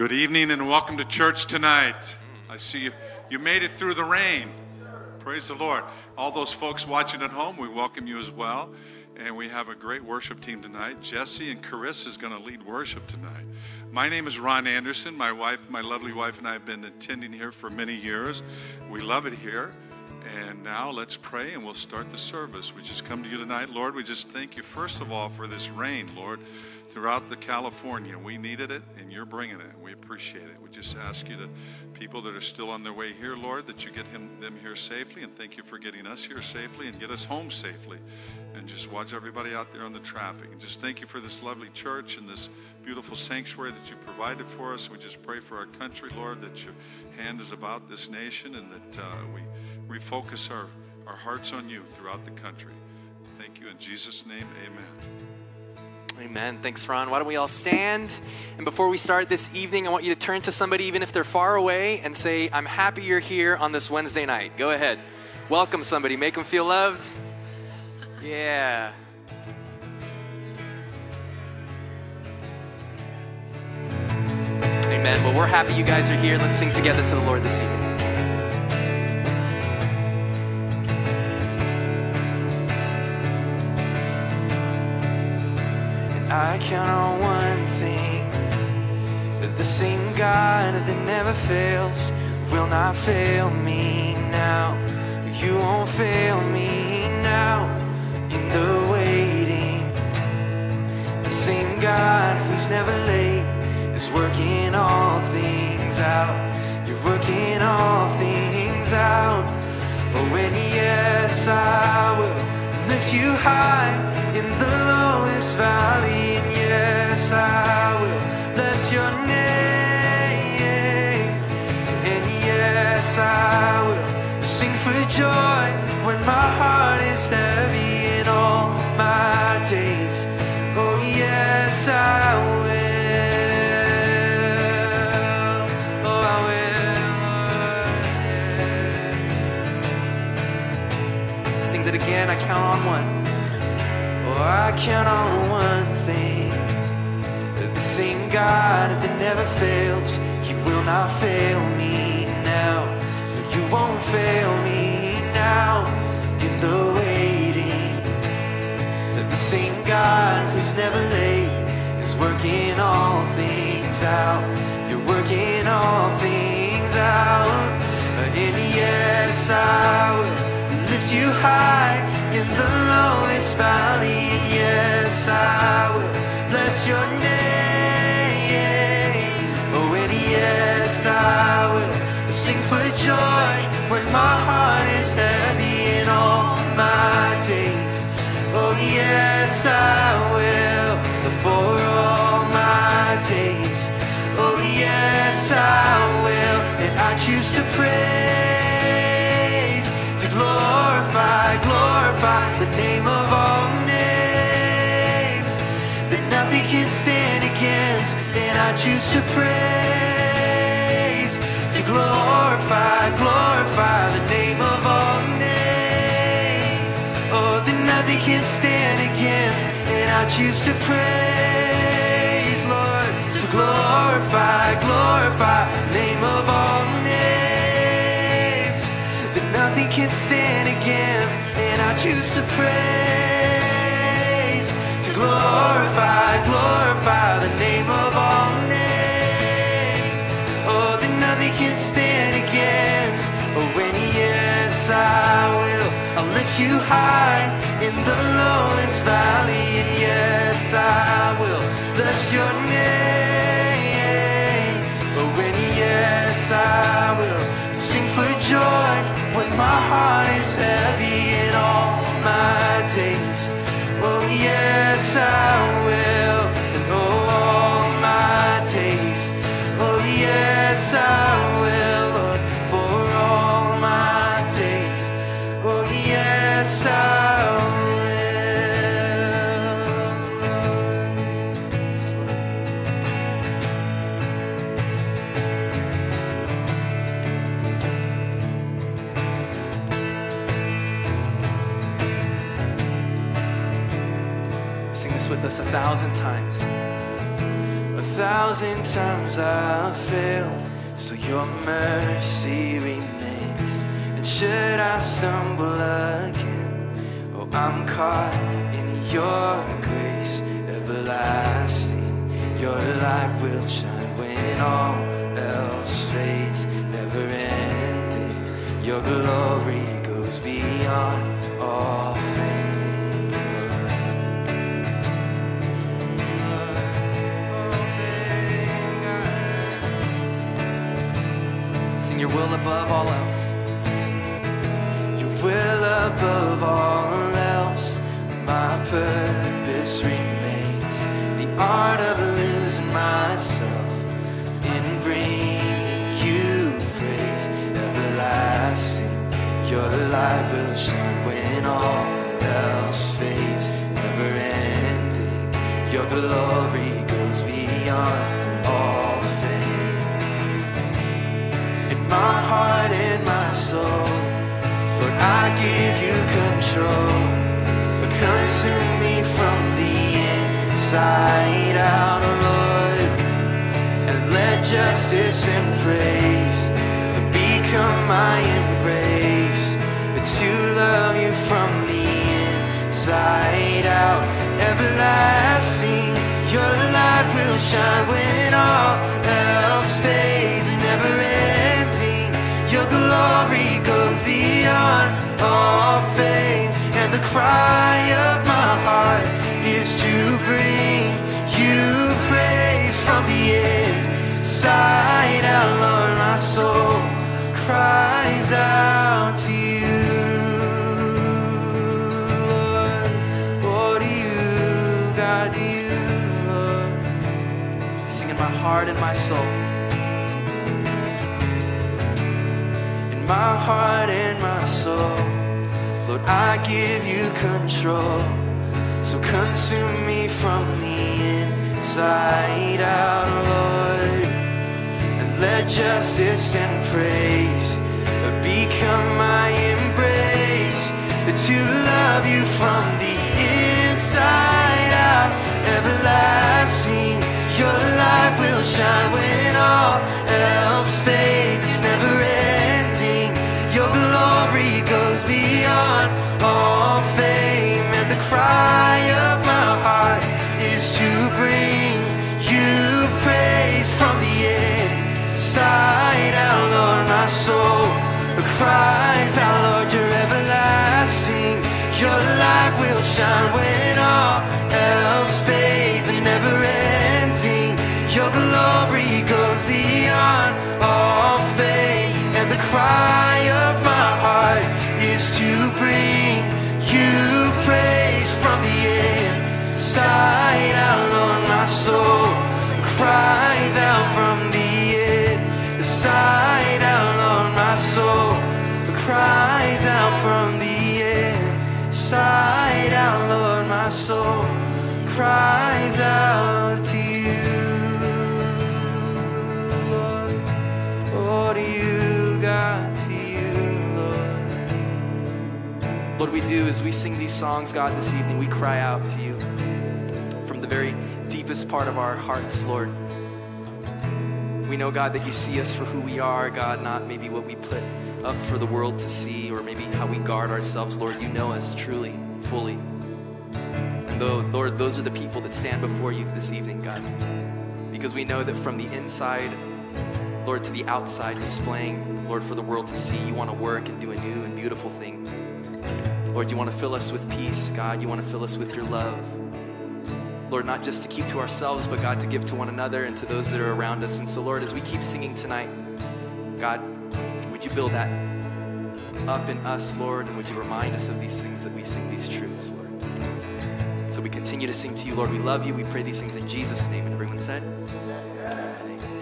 Good evening and welcome to church tonight. I see you. You made it through the rain. Praise the Lord. All those folks watching at home, we welcome you as well. And we have a great worship team tonight. Jesse and Carissa is going to lead worship tonight. My name is Ron Anderson. My wife, my lovely wife, and I have been attending here for many years. We love it here. And now let's pray and we'll start the service. We just come to you tonight. Lord, we just thank you, first of all, for this rain, Lord throughout the California. We needed it, and you're bringing it. We appreciate it. We just ask you to people that are still on their way here, Lord, that you get him, them here safely, and thank you for getting us here safely and get us home safely. And just watch everybody out there on the traffic. And just thank you for this lovely church and this beautiful sanctuary that you provided for us. We just pray for our country, Lord, that your hand is about this nation and that uh, we refocus our, our hearts on you throughout the country. Thank you. In Jesus' name, amen. Amen. Thanks, Ron. Why don't we all stand? And before we start this evening, I want you to turn to somebody, even if they're far away, and say, I'm happy you're here on this Wednesday night. Go ahead. Welcome somebody. Make them feel loved. Yeah. Amen. Well, we're happy you guys are here. Let's sing together to the Lord this evening. I count on one thing the same God that never fails will not fail me now. You won't fail me now in the waiting. The same God who's never late is working all things out. You're working all things out. But when yes, I will lift you high in the lowest valley And yes, I will bless your name. And yes, I will sing for joy when my heart is heavy in all my days. Oh, yes, I will. That again, I count on one. Oh, I count on one thing That the same God that never fails. He will not fail me now. You won't fail me now in the waiting. That the same God who's never late is working all things out. You're working all things out. And yes, I will high in the lowest valley. And yes, I will bless your name. Oh, yes, I will sing for joy when my heart is heavy in all my days. Oh, yes, I will for all my days. Oh, yes, I will, and I choose to praise, glorify, glorify the name of all names that nothing can stand against, and I choose to praise to glorify, glorify the name of all names. Oh, that nothing can stand against, and I choose to praise, Lord, to glorify, glorify the name of all names. That nothing can stand I choose to praise, to glorify, glorify the name of all names. Oh, that nothing can stand against. Oh, when yes, I will. I'll lift you high in the lowest valley, and yes, I will bless your name. Oh, when yes, I will sing for joy when my heart is heavy in all my days. Oh, yes, I will, and oh, all my days. Oh, yes, I will, a thousand times A thousand times I've failed, still your mercy remains. And should I stumble again, oh, I'm caught in your grace everlasting. Your light will shine when all else fades, never ending. Your glory goes beyond all your will above all else. Your will above all else. My purpose remains. The art of losing myself in bringing you praise everlasting. Your light will shine when all else fades, never ending. Your glory goes beyond my heart and my soul. Lord, I give you control. Consume me from the inside out, Lord. And let justice and praise become my embrace. To love you from the inside out, everlasting. Your light will shine when all else Your glory goes beyond all fame, and the cry of my heart is to bring you praise from the inside out, Lord. My soul cries out to you, Lord. Oh, to you, God, to you, Lord. Sing my heart and my soul. My heart and my soul, Lord, I give you control. So consume me from the inside out, Lord. And let justice and praise become my embrace. To love you from the inside out, everlasting. Your light will shine when all else fades. It's never ending. Cries Lord, you're everlasting. Your light will shine when all else fades, never ending. Your glory goes beyond all fame, and the cry of is to bring you praise from the inside out, Lord. My soul cries out from the inside out, Lord. My soul cries out from the inside out, Lord. My soul cries out to you, What we do is we sing these songs, God, this evening. We cry out to you from the very deepest part of our hearts, Lord. We know, God, that you see us for who we are, God, not maybe what we put up for the world to see or maybe how we guard ourselves, Lord. You know us truly, fully. And though, Lord, those are the people that stand before you this evening, God, because we know that from the inside, Lord, to the outside, displaying, Lord, for the world to see, you want to work and do a new and beautiful thing. Lord, you want to fill us with peace, God. You want to fill us with your love. Lord, not just to keep to ourselves, but God, to give to one another and to those that are around us. And so, Lord, as we keep singing tonight, God, would you build that up in us, Lord, and would you remind us of these things that we sing, these truths, Lord. So we continue to sing to you, Lord. We love you. We pray these things in Jesus' name. And everyone said,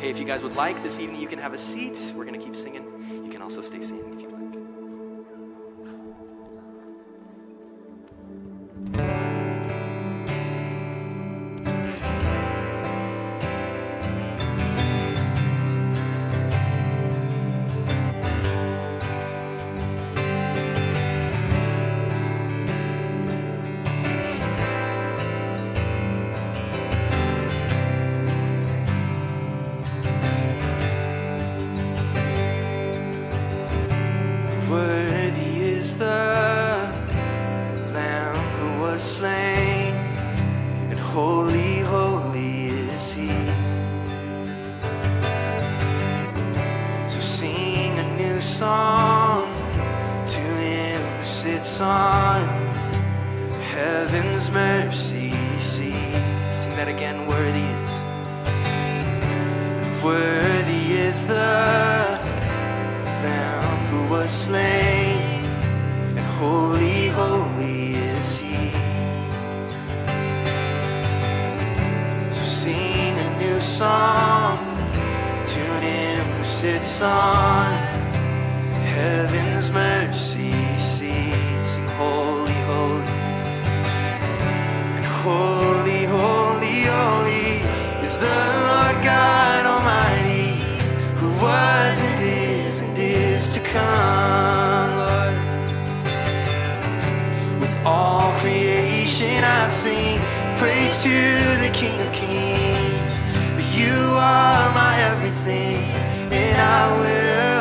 Hey, if you guys would like this evening, you can have a seat. We're going to keep singing. You can also stay singing if you'd is the Lord God Almighty, who was and is and is to come, Lord. With all creation I sing praise to the King of Kings. You are my everything, and I will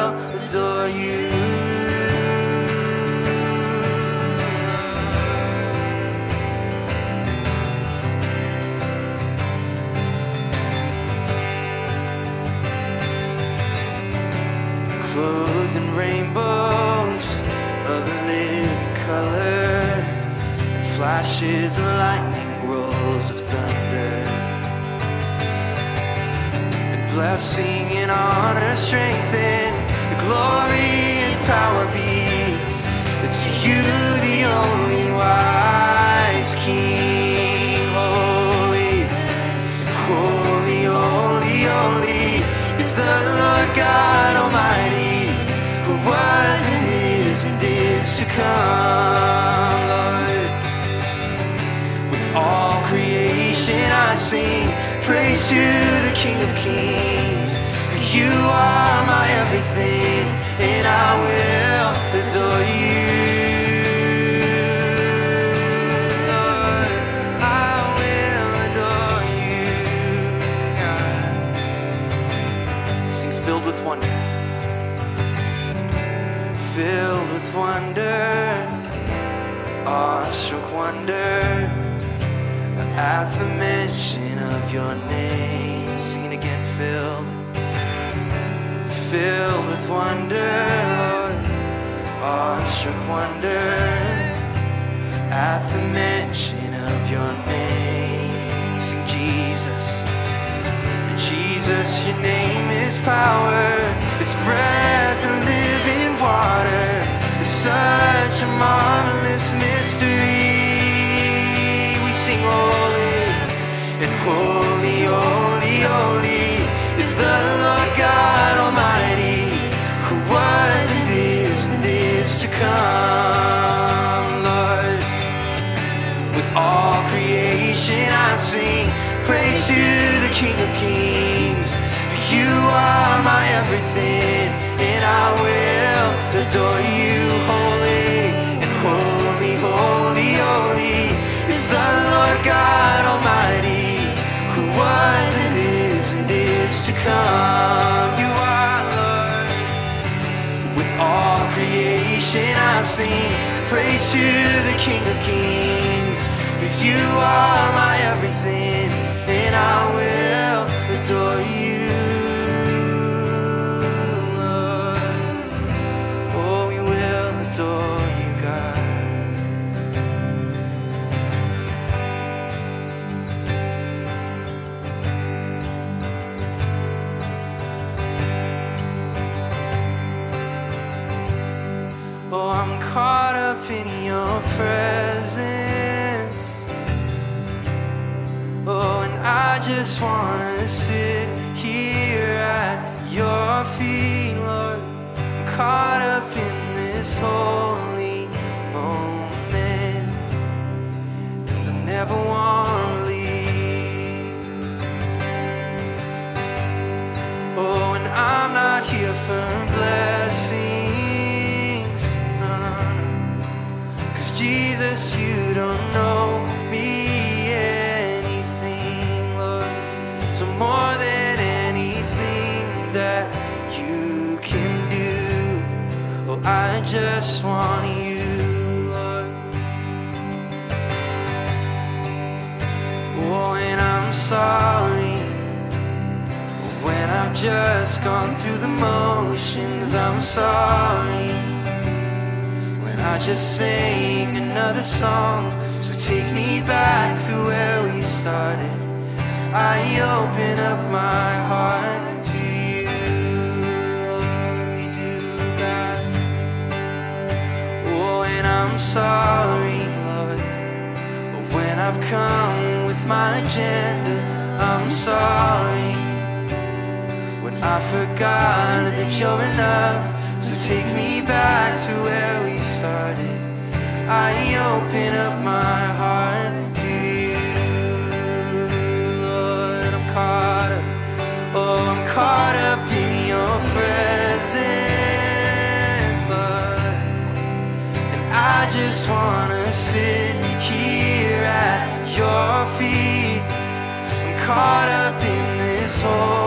flashes of lightning, rolls of thunder, and blessing and honor, strength and glory and power be. It's you, the only wise King, holy. Holy, holy, holy is the Lord God Almighty, who was and is and is to come, creation I sing praise to the King of Kings. For you are my everything, and I will adore you. Lord. I will adore you, God. Sing filled with wonder. Filled with wonder, awestruck wonder at the mention of your name. Sing it again, filled, filled with wonder, awestruck wonder at the mention of your name. Sing Jesus. Jesus, your name is power, it's breath and living water. It's such a marvelous mystery. We sing holy and holy, holy, holy is the Lord God Almighty, who was and is and is to come, Lord. With all creation I sing praise to the King of Kings. For you are my everything, and I will adore you. Creation I sing praise to the King of Kings. For you are my everything, and I will presence. Oh, and I just wanna sit here at your feet, Lord. Caught up in this holy moment, and I never wanna leave. Oh, and I'm not here for blessings. Jesus, you don't know me anything, Lord. So more than anything that you can do, oh, I just want you, Lord. Oh, and I'm sorry. When I've just gone through the motions, I'm sorry. I just sing another song, so take me back to where we started. I open up my heart to you. We do, God. Oh, and I'm sorry, Lord. When I've come with my agenda, I'm sorry. When I forgot that you're enough, so take me back to where we started. I open up my heart to you, Lord. I'm caught up, oh, I'm caught up in your presence, Lord. And I just wanna sit here at your feet. I'm caught up in this holy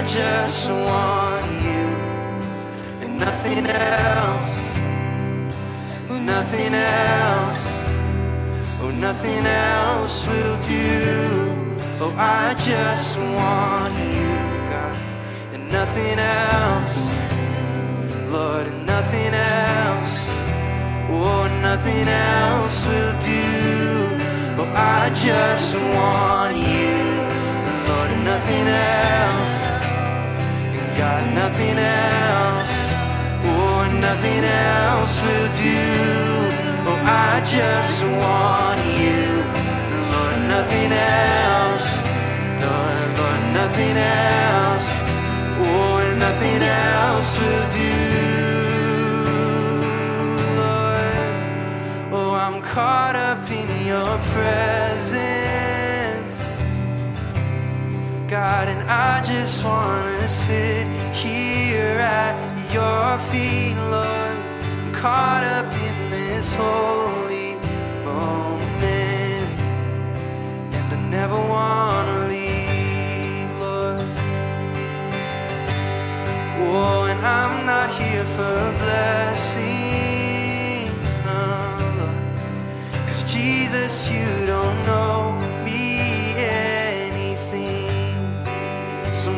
I just want you, and nothing else, nothing else, oh, nothing else will do. Oh, I just want you, God, and nothing else. Lord, and nothing else, oh, nothing else will do. Oh, I just want you, Lord, and nothing else, God, nothing else, oh, nothing else will do. Oh, I just want you, Lord, nothing else, Lord, Lord, nothing else. Oh, nothing else will do, Lord. Oh, I'm caught up in your presence, God, and I just wanna sit here at your feet, Lord. Caught up in this holy moment, and I never wanna leave, Lord. Oh, and I'm not here for blessings, no, Lord. Cause Jesus, you don't know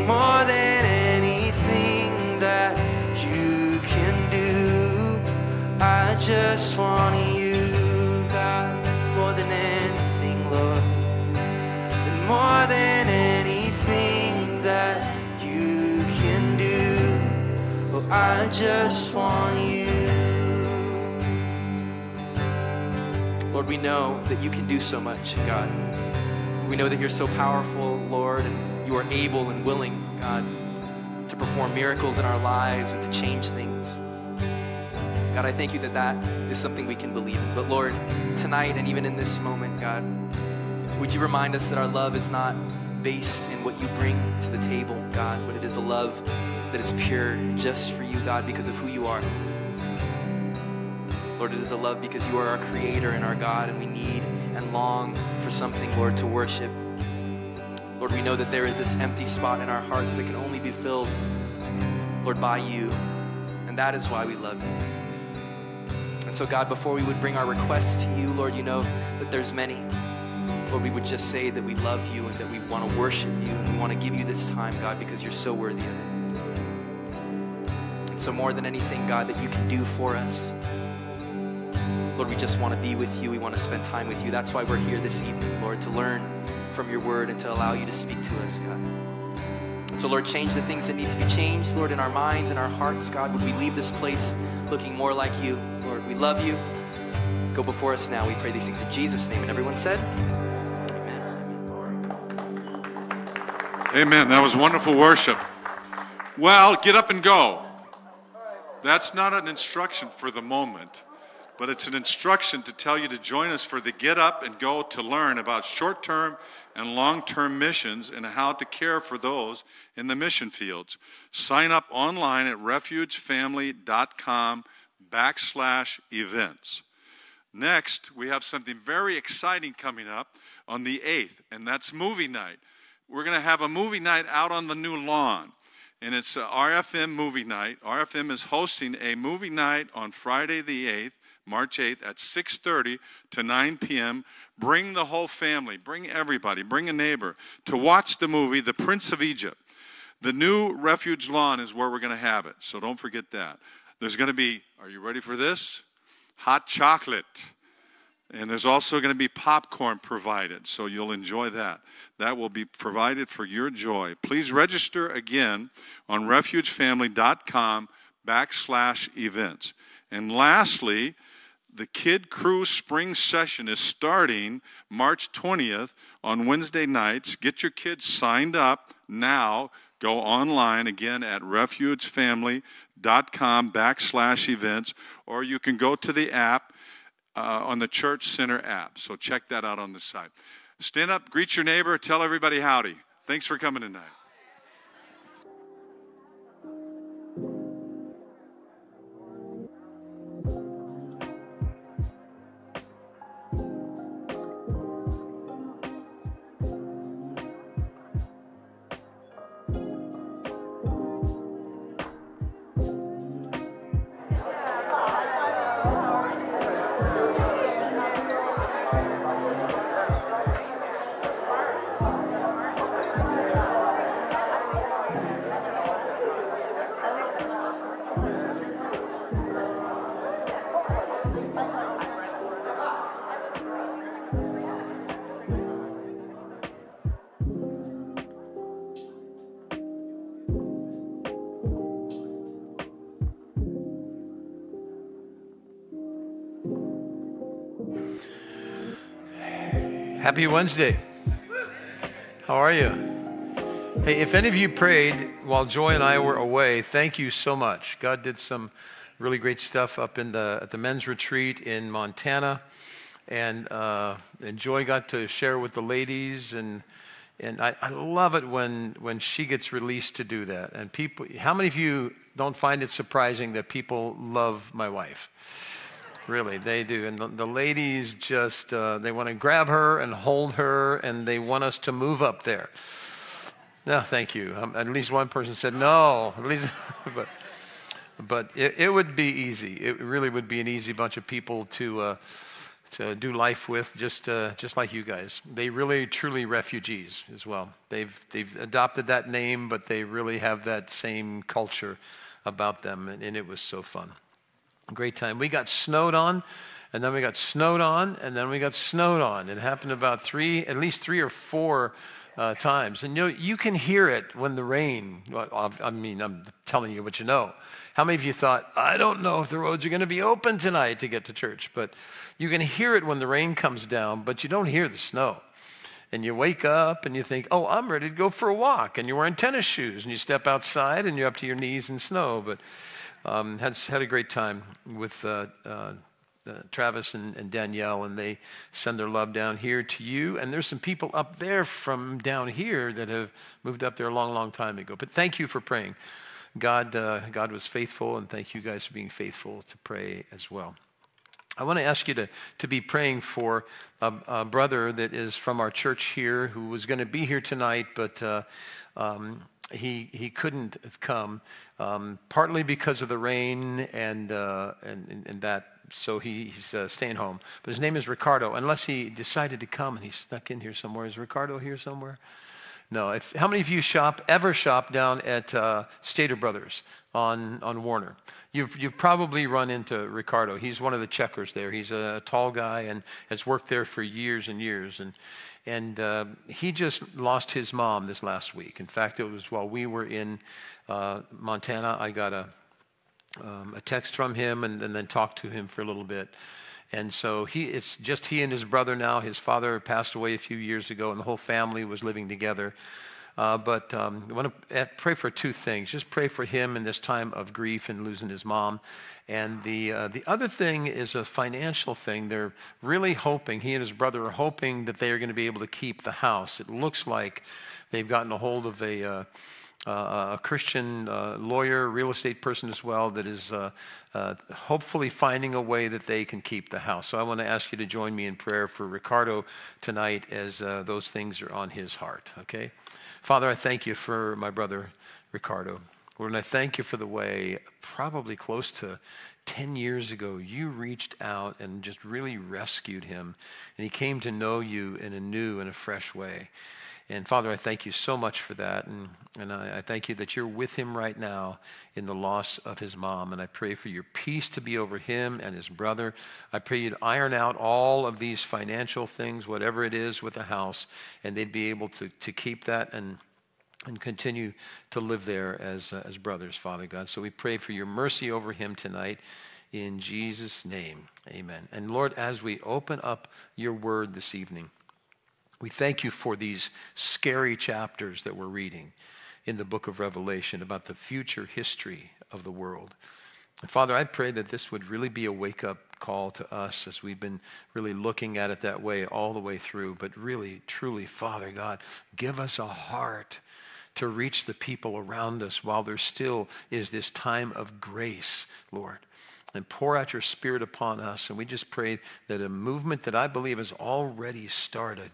more than anything that you can do, I just want you, God, more than anything, Lord. And more than anything that you can do, oh, I just want you. Lord, we know that you can do so much, God. We know that you're so powerful, Lord, you are able and willing, God, to perform miracles in our lives and to change things. God, I thank you that that is something we can believe in. But Lord, tonight and even in this moment, God, would you remind us that our love is not based in what you bring to the table, God, but it is a love that is pure just for you, God, because of who you are. Lord, it is a love because you are our creator and our God, and we need and long for something, Lord, to worship. Lord, we know that there is this empty spot in our hearts that can only be filled, Lord, by you. And that is why we love you. And so, God, before we would bring our requests to you, Lord, you know that there's many. Lord, we would just say that we love you and that we want to worship you and we want to give you this time, God, because you're so worthy of it. And so, more than anything, God, that you can do for us, Lord, we just want to be with you. We want to spend time with you. That's why we're here this evening, Lord, to learn from your word and to allow you to speak to us, God. So, Lord, change the things that need to be changed, Lord, in our minds and our hearts, God. Would we leave this place looking more like you? Lord, we love you. Go before us now. We pray these things in Jesus' name. And everyone said, Amen. Amen. That was wonderful worship. Well, get up and go. That's not an instruction for the moment. but it's an instruction to tell you to join us for the Get Up and Go to learn about short term and long term missions and how to care for those in the mission fields. Sign up online at refugefamily.com backslash events. Next, we have something very exciting coming up on the 8th, and that's movie night. We're going to have a movie night out on the new lawn, and it's RFM movie night. RFM is hosting a movie night on Friday the 8th, March 8th at 6:30 to 9 p.m. Bring the whole family, bring everybody, bring a neighbor to watch the movie The Prince of Egypt. The new refuge lawn is where we're going to have it, so don't forget that. There's going to be, are you ready for this? Hot chocolate. And there's also going to be popcorn provided, so you'll enjoy that. That will be provided for your joy. Please register again on refugefamily.com backslash events. And lastly, the Kid Crew Spring Session is starting March 20th on Wednesday nights. Get your kids signed up now. Go online again at refugefamily.com backslash events, or you can go to the app uh, on the Church Center app. So check that out on the site. Stand up, greet your neighbor, tell everybody howdy. Thanks for coming tonight. Happy Wednesday. How are you? Hey, if any of you prayed while Joy and I were away, thank you so much. God did some really great stuff up in the at the men's retreat in Montana, and uh, and Joy got to share with the ladies, and and I, I love it when when she gets released to do that. And people, how many of you don't find it surprising that people love my wife? Really, they do. And the, the ladies just, uh, they want to grab her and hold her, and they want us to move up there. No, thank you. Um, at least one person said no. At least, but but it, it, would be easy. It really would be an easy bunch of people to uh, to do life with, just uh, just like you guys. They really, truly refugees as well. They've they've adopted that name, but they really have that same culture about them, and, and it was so fun. Great time. We got snowed on, and then we got snowed on, and then we got snowed on. It happened about three, at least three or four uh, times. And you know, you can hear it when the rain, I mean, I'm telling you what you know. How many of you thought, I don't know if the roads are going to be open tonight to get to church? But you can hear it when the rain comes down, but you don't hear the snow. And you wake up and you think, oh, I'm ready to go for a walk. And you're wearing tennis shoes and you step outside and you're up to your knees in snow. But um, had, had a great time with uh, uh, uh, Travis and, and, Danielle, and they send their love down here to you. And there's some people up there from down here that have moved up there a long, long time ago. But thank you for praying. God, uh, God was faithful, and thank you guys for being faithful to pray as well. I want to ask you to, to be praying for a, a brother that is from our church here who was going to be here tonight, but uh, um, he, he couldn't come, um, partly because of the rain and, uh, and, and, that, so he, he's uh, staying home. But his name is Ricardo, unless he decided to come and he snuck in here somewhere. Is Ricardo here somewhere? No. If, how many of you shop, ever shop down at uh, Stater Brothers on, on Warner? You've, you've probably run into Ricardo. He's one of the checkers there. He's a tall guy and has worked there for years and years. And and uh, he just lost his mom this last week. In fact, it was while we were in uh, Montana, I got a, um, a text from him and, and, then talked to him for a little bit. And so he, it's just he and his brother now. His father passed away a few years ago, and the whole family was living together. Uh, but um, I want to pray for two things. Just pray for him in this time of grief and losing his mom. And the, uh, the other thing is a financial thing. They're really hoping, he and his brother are hoping that they are going to be able to keep the house. It looks like they've gotten a hold of a, uh, uh, a Christian uh, lawyer, real estate person as well, that is uh, uh, hopefully finding a way that they can keep the house. So I want to ask you to join me in prayer for Ricardo tonight as those things are on his heart, okay? Father, I thank you for my brother Ricardo. Lord, and I thank you for the way, probably close to 10 years ago, you reached out and just really rescued him. And he came to know you in a new and a fresh way. And Father, I thank you so much for that. And, and I, I, thank you that you're with him right now in the loss of his mom. And I pray for your peace to be over him and his brother. I pray you'd iron out all of these financial things, whatever it is with the house, and they'd be able to, to keep that and and continue to live there as, uh, as brothers, Father God. So we pray for your mercy over him tonight in Jesus' name. Amen. And Lord, as we open up your word this evening, we thank you for these scary chapters that we're reading in the book of Revelation about the future history of the world. And Father, I pray that this would really be a wake up call to us as we've been really looking at it that way all the way through. But really, truly, Father God, give us a heart to reach the people around us while there still is this time of grace, Lord. And pour out your spirit upon us. And we just pray that a movement that I believe has already started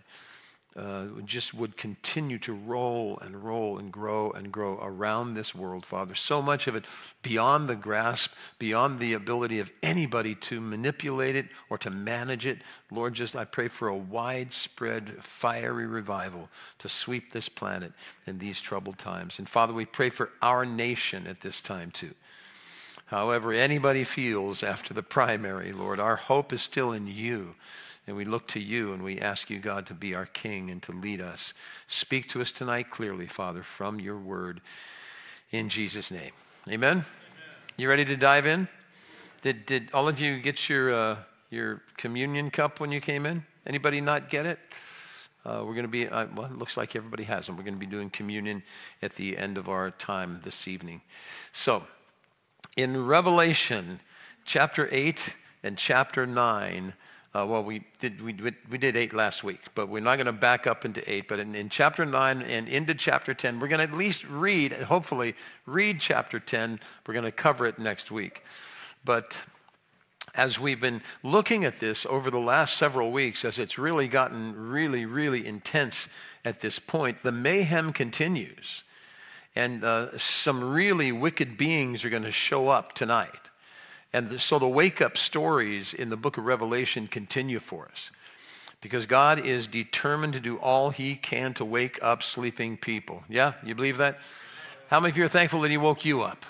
uh, just would continue to roll and roll and grow and grow around this world, Father. So much of it beyond the grasp, beyond the ability of anybody to manipulate it or to manage it. Lord, just I pray for a widespread, fiery revival to sweep this planet in these troubled times. And Father, we pray for our nation at this time too. However, anybody feels after the primary, Lord, our hope is still in you. And we look to you and we ask you, God, to be our King and to lead us. Speak to us tonight clearly, Father, from your word in Jesus' name. Amen? Amen. You ready to dive in? Did, did all of you get your, uh, your communion cup when you came in? Anybody not get it? Uh, we're going to be, uh, well, it looks like everybody has them. We're going to be doing communion at the end of our time this evening. So, in Revelation chapter 8 and chapter 9, uh, well, we did, we, we did eight last week, but we're not going to back up into eight. But in, in chapter nine and into chapter 10, we're going to at least read, hopefully, read chapter 10. We're going to cover it next week. But as we've been looking at this over the last several weeks, as it's really gotten really, really intense at this point, the mayhem continues. And uh, some really wicked beings are going to show up tonight. And so the wake up stories in the book of Revelation continue for us because God is determined to do all he can to wake up sleeping people. Yeah, you believe that? How many of you are thankful that he woke you up?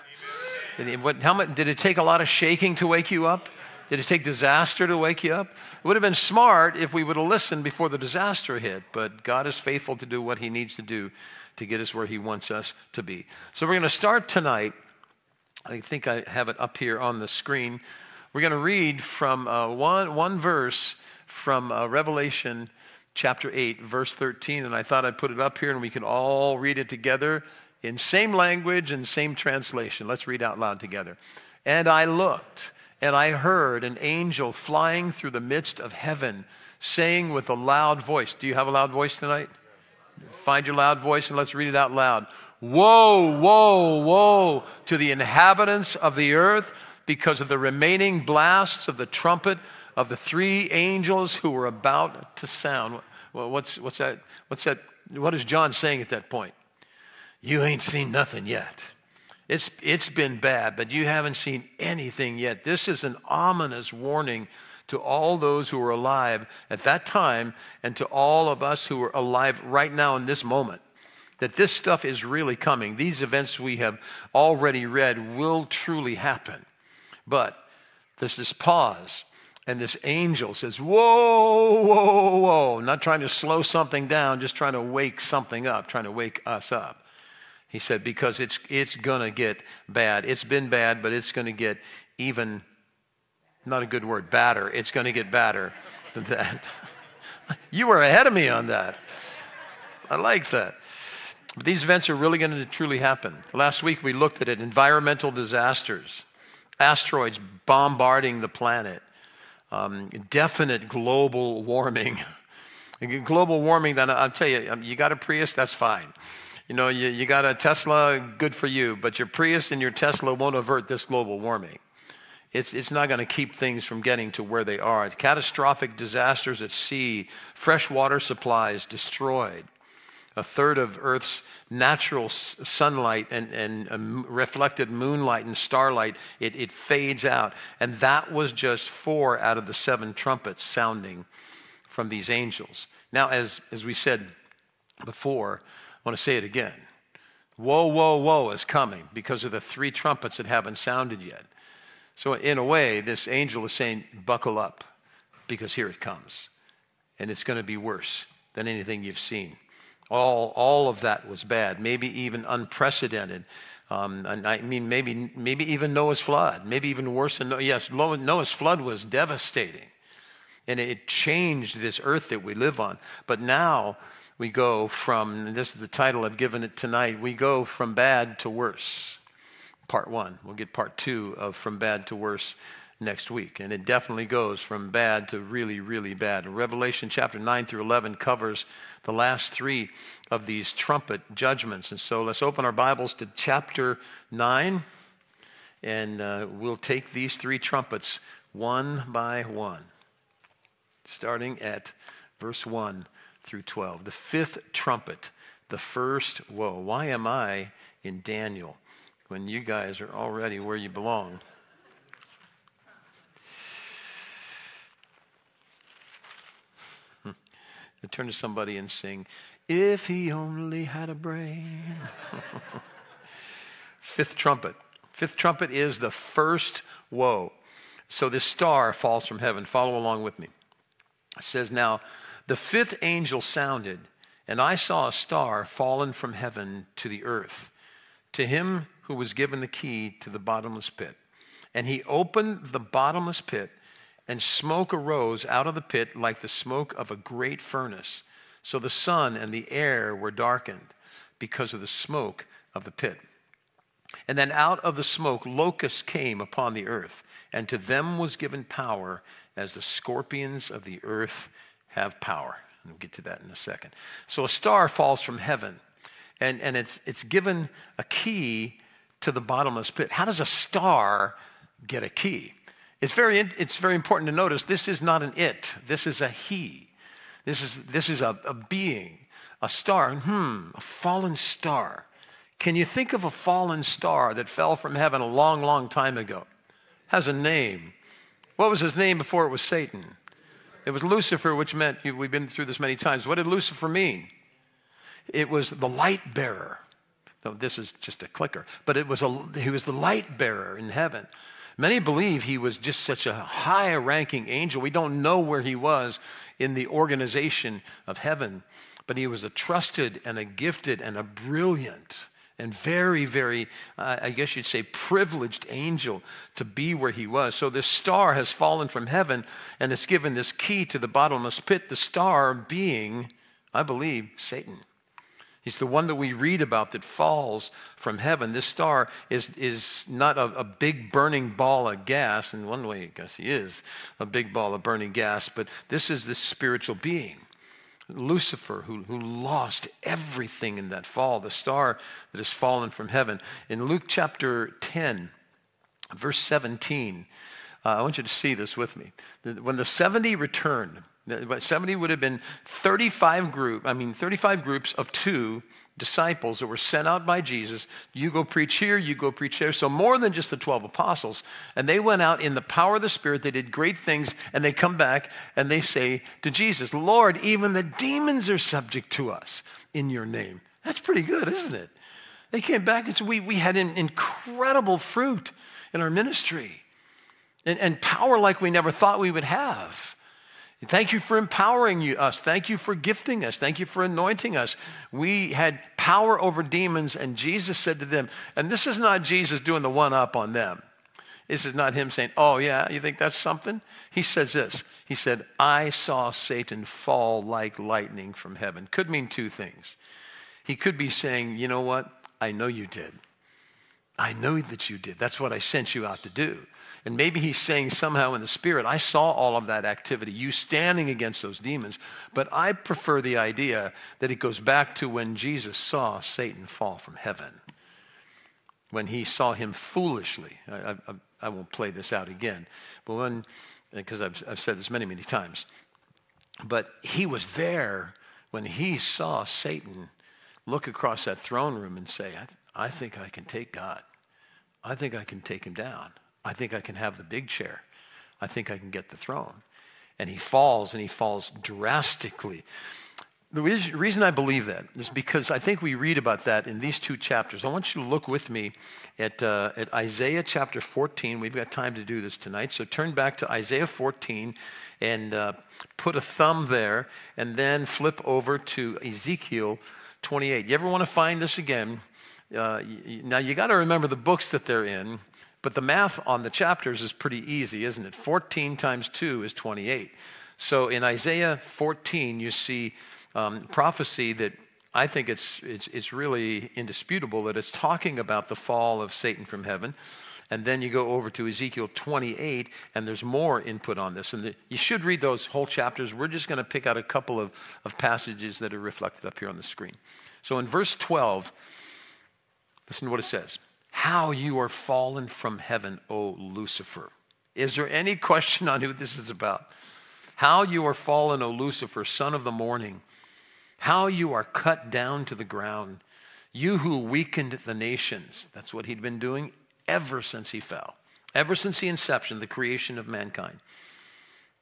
Did, he, what, how much, did it take a lot of shaking to wake you up? Did it take disaster to wake you up? It would have been smart if we would have listened before the disaster hit, but God is faithful to do what he needs to do to get us where he wants us to be. So we're going to start tonight I think I have it up here on the screen. We're going to read from uh, one, one verse from uh, Revelation chapter 8, verse 13. And I thought I'd put it up here and we could all read it together in same language and same translation. Let's read out loud together. And I looked, and I heard an angel flying through the midst of heaven, saying with a loud voice. Do you have a loud voice tonight? Find your loud voice and let's read it out loud. Woe, woe, woe to the inhabitants of the earth because of the remaining blasts of the trumpet of the three angels who were about to sound. Well, what's, what's that? What's that? What is John saying at that point? You ain't seen nothing yet. It's, it's been bad, but you haven't seen anything yet. This is an ominous warning to all those who were alive at that time and to all of us who are alive right now in this moment that this stuff is really coming. These events we have already read will truly happen. But there's this pause, and this angel says, Whoa, whoa, whoa. Not trying to slow something down, just trying to wake something up, trying to wake us up. He said, Because it's, it's going to get bad. It's been bad, but it's going to get even, not a good word, badder. It's going to get badder than that. you were ahead of me on that. I like that. But these events are really going to truly happen. Last week we looked at it environmental disasters, asteroids bombarding the planet, um, definite global warming. global warming, then I'll tell you, um, you got a Prius, that's fine. You know, you, you got a Tesla, good for you, but your Prius and your Tesla won't avert this global warming. It's, it's not going to keep things from getting to where they are. Catastrophic disasters at sea, fresh water supplies destroyed. A third of Earth's natural sunlight and, and reflected moonlight and starlight, it, it fades out. And that was just four out of the seven trumpets sounding from these angels. Now, as, as we said before, I want to say it again. Woe, woe, woe is coming because of the three trumpets that haven't sounded yet. So, in a way, this angel is saying, Buckle up, because here it comes. And it's going to be worse than anything you've seen. All, all of that was bad, maybe even unprecedented. Um, I mean, maybe, maybe even Noah's flood, maybe even worse than yes, Noah's flood was devastating, and it changed this earth that we live on. But now we go from, this is the title I've given it tonight. We go from bad to worse part one. We'll get part two of From Bad to Worse next week. And it definitely goes from bad to really, really bad. Revelation chapter 9 through 11 covers the last three of these trumpet judgments. And so let's open our Bibles to chapter 9, and uh, we'll take these three trumpets one by one, starting at verse 1 through 12. The fifth trumpet, the first woe. Why am I in Daniel? when you guys are already where you belong. Turn to somebody and sing, If he only had a brain. Fifth trumpet. Fifth trumpet is the first woe. So this star falls from heaven. Follow along with me. It says, Now the fifth angel sounded, and I saw a star fallen from heaven to the earth. To him who was given the key to the bottomless pit. And he opened the bottomless pit, and smoke arose out of the pit like the smoke of a great furnace. So the sun and the air were darkened because of the smoke of the pit. And then out of the smoke locusts came upon the earth, and to them was given power as the scorpions of the earth have power. And we'll get to that in a second. So a star falls from heaven, and, and it's, it's given a key to the bottomless pit. How does a star get a key? It's very, it's very important to notice this is not an it, this is a he. This is, this is a, a being, a star. Hmm, a fallen star. Can you think of a fallen star that fell from heaven a long, long time ago? Has a name. What was his name before it was Satan? It was Lucifer, which meant, we've been through this many times. What did Lucifer mean? It was the light bearer Though this is just a clicker, but it was a, he was the light bearer in heaven. Many believe he was just such a high ranking angel. We don't know where he was in the organization of heaven, but he was a trusted and a gifted and a brilliant and very, very, uh, I guess you'd say, privileged angel to be where he was. So this star has fallen from heaven and it's given this key to the bottomless pit, the star being, I believe, Satan. He's the one that we read about that falls from heaven. This star is, is not a, a, big burning ball of gas. In one way, I guess he is a big ball of burning gas, but this is this spiritual being. Lucifer, who, who lost everything in that fall, the star that has fallen from heaven. In Luke chapter 10, verse 17, uh, I want you to see this with me. When the 70 returned, 70 would have been 35 group, I mean 35 groups of two disciples that were sent out by Jesus. You go preach here, you go preach there. So more than just the 12 apostles. And they went out in the power of the Spirit. They did great things and they come back and they say to Jesus, "Lord, even the demons are subject to us in your name." That's pretty good, isn't it? They came back and said, "We we had an incredible fruit in our ministry." And, and power like we never thought we would have. Thank you for empowering you, us. Thank you for gifting us. Thank you for anointing us. We had power over demons, and Jesus said to them, and this is not Jesus doing the one up on them. This is not him saying, Oh, yeah, you think that's something? He says this He said, I saw Satan fall like lightning from heaven. Could mean two things. He could be saying, You know what? I know you did. I know that you did. That's what I sent you out to do. And maybe he's saying somehow in the spirit, I saw all of that activity, you standing against those demons. But I prefer the idea that it goes back to when Jesus saw Satan fall from heaven, when he saw him foolishly. I, I, I won't play this out again, but when, because I've, I've said this many, many times, but he was there when he saw Satan look across that throne room and say, I, I think I can take God. I think I can take him down. I think I can have the big chair. I think I can get the throne. And he falls, and he falls drastically. The reason I believe that is because I think we read about that in these two chapters. I want you to look with me at, uh, at Isaiah chapter 14. We've got time to do this tonight. So turn back to Isaiah 14 and uh, put a thumb there, and then flip over to Ezekiel 28. You ever want to find this again? Uh, now, you got to remember the books that they're in. But the math on the chapters is pretty easy, isn't it? 14 times 2 is 28. So in Isaiah 14, you see um, prophecy that I think it's, it's, it's really indisputable that it's talking about the fall of Satan from heaven. And then you go over to Ezekiel 28, and there's more input on this. And the, you should read those whole chapters. We're just going to pick out a couple of, of passages that are reflected up here on the screen. So in verse 12, listen to what it says how you are fallen from heaven, O Lucifer. Is there any question on who this is about? How you are fallen, O Lucifer, son of the morning. How you are cut down to the ground. You who weakened the nations. That's what he'd been doing ever since he fell, ever since the inception, the creation of mankind.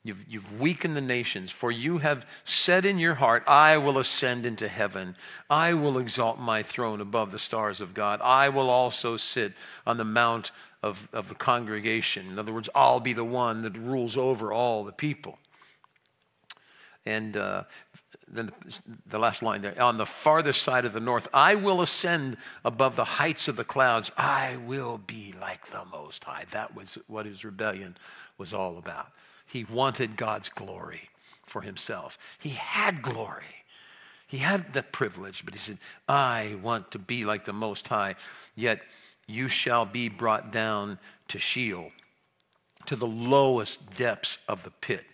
You've, you've weakened the nations, for you have said in your heart, I will ascend into heaven. I will exalt my throne above the stars of God. I will also sit on the mount of, of the congregation. In other words, I'll be the one that rules over all the people. And uh, then the last line there on the farthest side of the north, I will ascend above the heights of the clouds. I will be like the Most High. That was what his rebellion was all about. He wanted God's glory for himself. He had glory. He had that privilege, but he said, I want to be like the Most High, yet you shall be brought down to Sheol, to the lowest depths of the pit.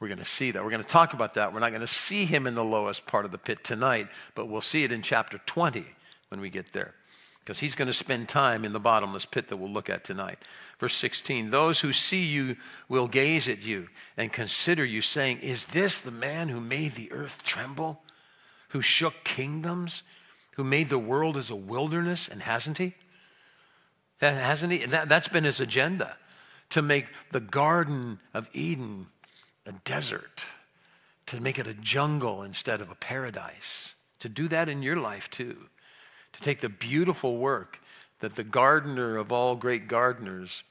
We're going to see that. We're going to talk about that. We're not going to see him in the lowest part of the pit tonight, but we'll see it in chapter 20 when we get there because he's going to spend time in the bottomless pit that we'll look at tonight. Verse 16 Those who see you will gaze at you and consider you, saying, Is this the man who made the earth tremble, who shook kingdoms, who made the world as a wilderness? And hasn't he? Hasn't he? That, that's been his agenda to make the Garden of Eden a desert, to make it a jungle instead of a paradise, to do that in your life too to take the beautiful work that the gardener of all great gardeners,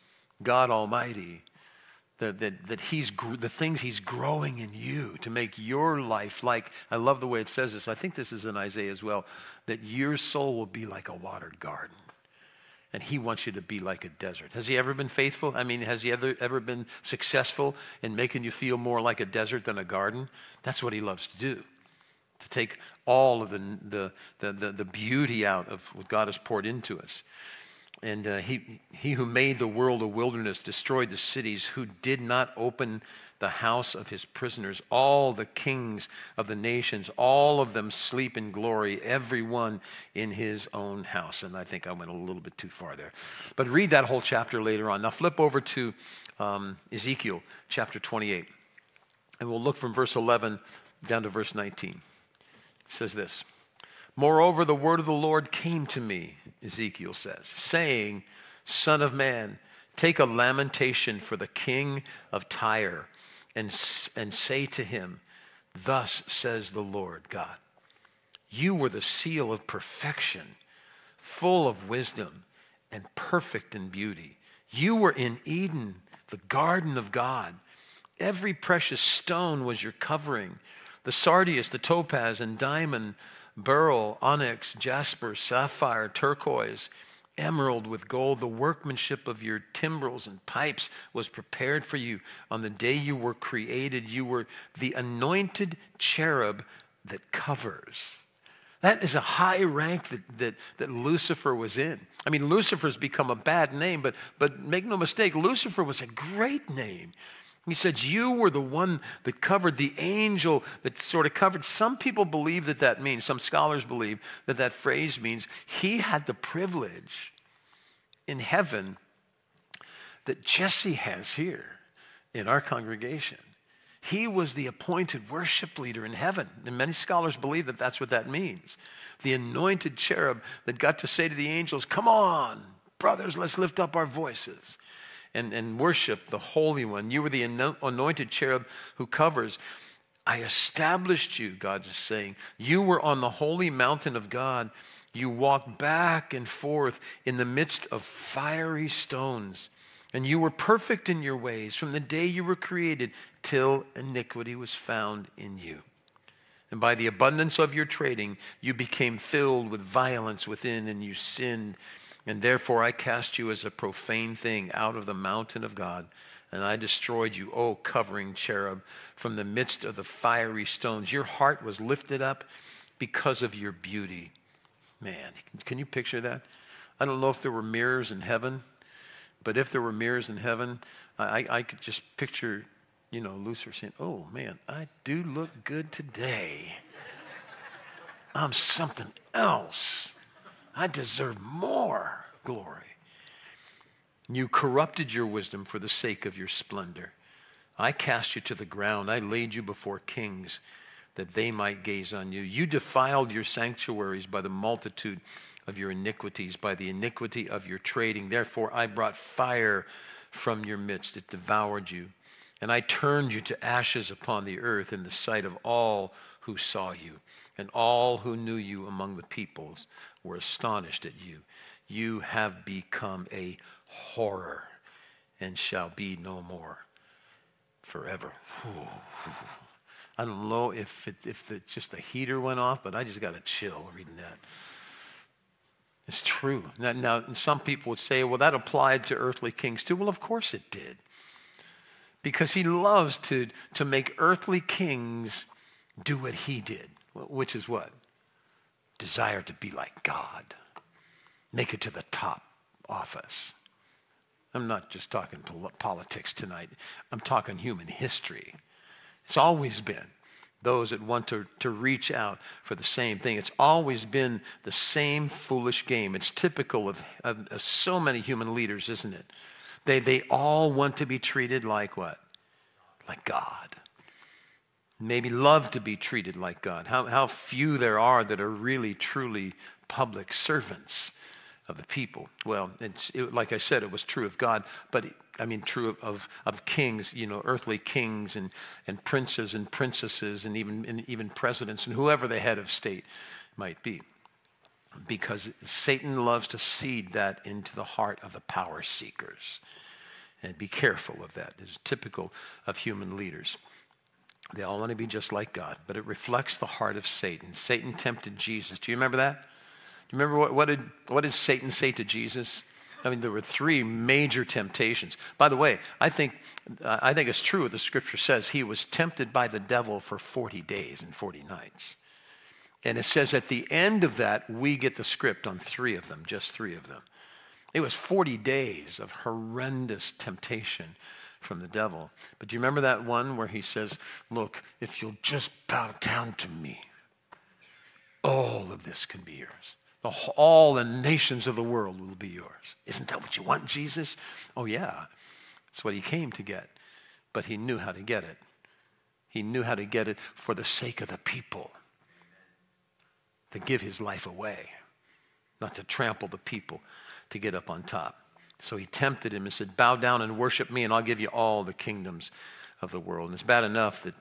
God Almighty, that, that, that he's the things he's growing in you to make your life like i love the way it says this i think this is in isaiah as well that your soul will be like a watered garden. And he wants you to be like a desert. Has he ever been faithful? I mean has he ever, ever been successful in making you feel more like a desert than a garden? That's what he loves to do. To take all of the, the, the, the, the beauty out of what God has poured into us. And uh, he, he who made the world a wilderness destroyed the cities, who did not open the house of his prisoners. All the kings of the nations, all of them sleep in glory, everyone in his own house. And I think I went a little bit too far there. But read that whole chapter later on. Now flip over to um, Ezekiel chapter 28. And we'll look from verse 11 down to verse 19 says this Moreover, the word of the Lord came to me, Ezekiel says, saying, Son of man, take a lamentation for the king of Tyre and, and say to him, Thus says the Lord God, You were the seal of perfection, full of wisdom and perfect in beauty. You were in Eden, the garden of God. Every precious stone was your covering the sardius, the topaz, and diamond, beryl, onyx, jasper, sapphire, turquoise, emerald with gold. The workmanship of your timbrels and pipes was prepared for you. On the day you were created, you were the anointed cherub that covers. That is a high rank that, that, that Lucifer was in. I mean, Lucifer's become a bad name, but, but make no mistake, Lucifer was a great name. He said, You were the one that covered the angel that sort of covered. Some people believe that that means, some scholars believe that that phrase means he had the privilege in heaven that Jesse has here in our congregation. He was the appointed worship leader in heaven. And many scholars believe that that's what that means. The anointed cherub that got to say to the angels, Come on, brothers, let's lift up our voices and, and worship the Holy One. You were the anointed cherub who covers. I established you, God is saying. You were on the holy mountain of God. You walked back and forth in the midst of fiery stones. And you were perfect in your ways from the day you were created till iniquity was found in you. And by the abundance of your trading, you became filled with violence within, and you sinned and therefore I cast you as a profane thing out of the mountain of God, and I destroyed you, O covering cherub, from the midst of the fiery stones. Your heart was lifted up because of your beauty. Man, can you picture that? I don't know if there were mirrors in heaven, but if there were mirrors in heaven, I, I could just picture, you know, Lucifer saying, Oh man, I do look good today. I'm something else. I deserve more glory. You corrupted your wisdom for the sake of your splendor. I cast you to the ground. I laid you before kings that they might gaze on you. You defiled your sanctuaries by the multitude of your iniquities, by the iniquity of your trading. Therefore, I brought fire from your midst. It devoured you. And I turned you to ashes upon the earth in the sight of all who saw you. And all who knew you among the peoples were astonished at you. You have become a horror and shall be no more forever. I don't know if, it, if it, just the heater went off, but I just got a chill reading that. It's true. Now, now, some people would say, well, that applied to earthly kings too. Well, of course it did. Because he loves to, to make earthly kings do what he did, which is what? Desire to be like God, make it to the top office. I'm not just talking politics tonight, I'm talking human history. It's always been those that want to, to reach out for the same thing. It's always been the same foolish game. It's typical of, of, of so many human leaders, isn't it? They, they all want to be treated like what? Like God maybe love to be treated like God. How, how few there are that are really, truly public servants of the people. Well, it's, it, like I said, it was true of God, but I mean, true of, of, of, kings, you know, earthly kings and, and princes and princesses and even, and even presidents and whoever the head of state might be. Because Satan loves to seed that into the heart of the power seekers. And be careful of that. It's typical of human leaders. They all want to be just like God, but it reflects the heart of Satan. Satan tempted Jesus. Do you remember that? Do you remember what, what, did, what did Satan say to Jesus? I mean, there were three major temptations. By the way, I think, uh, I think it's true what the scripture says. He was tempted by the devil for 40 days and 40 nights. And it says at the end of that, we get the script on three of them, just three of them. It was 40 days of horrendous temptation from the devil. But do you remember that one where he says, Look, if you'll just bow down to me, all of this can be yours. All the nations of the world will be yours. Isn't that what you want, Jesus? Oh, yeah. That's what he came to get. But he knew how to get it. He knew how to get it for the sake of the people, to give his life away, not to trample the people to get up on top. So he tempted him and said, Bow down and worship me, and I'll give you all the kingdoms of the world. And it's bad enough that,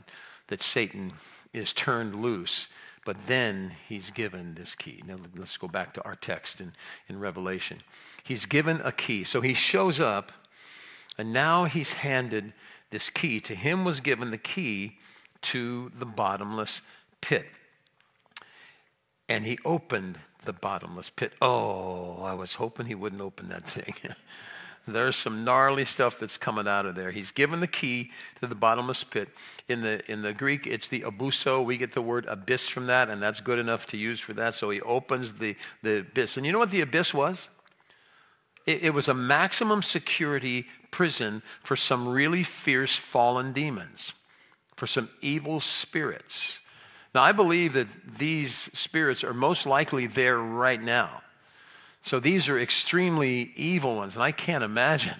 that Satan is turned loose, but then he's given this key. Now let's go back to our text in, in Revelation. He's given a key. So he shows up, and now he's handed this key. To him was given the key to the bottomless pit. And he opened the bottomless pit. Oh, I was hoping he wouldn't open that thing. There's some gnarly stuff that's coming out of there. He's given the key to the bottomless pit. In the, in the Greek, it's the abuso. We get the word abyss from that, and that's good enough to use for that. So he opens the, the abyss. And you know what the abyss was? It, it was a maximum security prison for some really fierce fallen demons, for some evil spirits. Now, I believe that these spirits are most likely there right now. So these are extremely evil ones, and I can't imagine.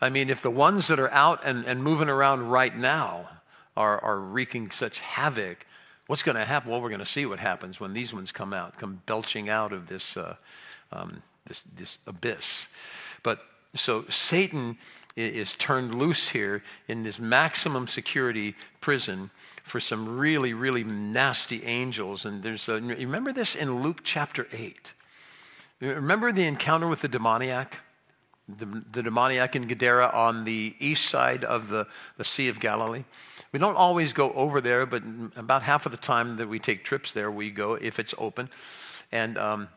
I mean, if the ones that are out and, and moving around right now are, are wreaking such havoc, what's going to happen? Well, we're going to see what happens when these ones come out, come belching out of this, uh, um, this, this abyss. But so Satan is turned loose here in this maximum security prison for some really, really nasty angels. And there's a, remember this in Luke chapter 8. Remember the encounter with the demoniac? The, the, demoniac in Gadara on the east side of the, the Sea of Galilee. We don't always go over there, but about half of the time that we take trips there, we go if it's open. And um,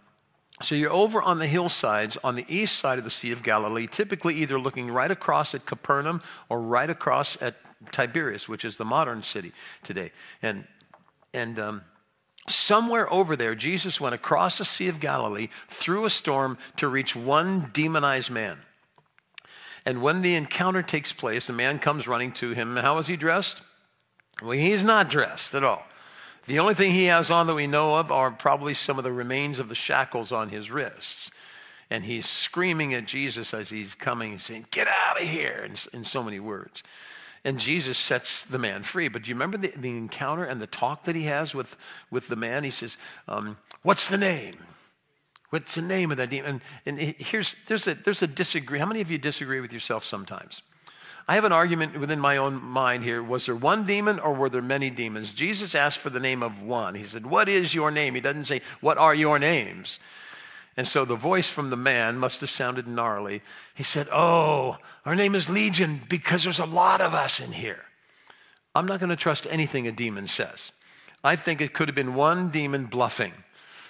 so you're over on the hillsides on the east side of the Sea of Galilee, typically either looking right across at Capernaum or right across at Tiberias, which is the modern city today. And, and um, Somewhere over there, Jesus went across the Sea of Galilee through a storm to reach one demonized man. And when the encounter takes place, the man comes running to him. How is he dressed? Well, he's not dressed at all. The only thing he has on that we know of are probably some of the remains of the shackles on his wrists. And he's screaming at Jesus as he's coming, saying, Get out of here, in, in so many words. And Jesus sets the man free. But do you remember the, the encounter and the talk that he has with, with the man? He says, um, What's the name? What's the name of that demon? And, and here's there's a there's a disagree. How many of you disagree with yourself sometimes? I have an argument within my own mind here. Was there one demon or were there many demons? Jesus asked for the name of one. He said, What is your name? He doesn't say, What are your names? And so the voice from the man must have sounded gnarly. He said, Oh, our name is Legion because there's a lot of us in here. I'm not going to trust anything a demon says. I think it could have been one demon bluffing,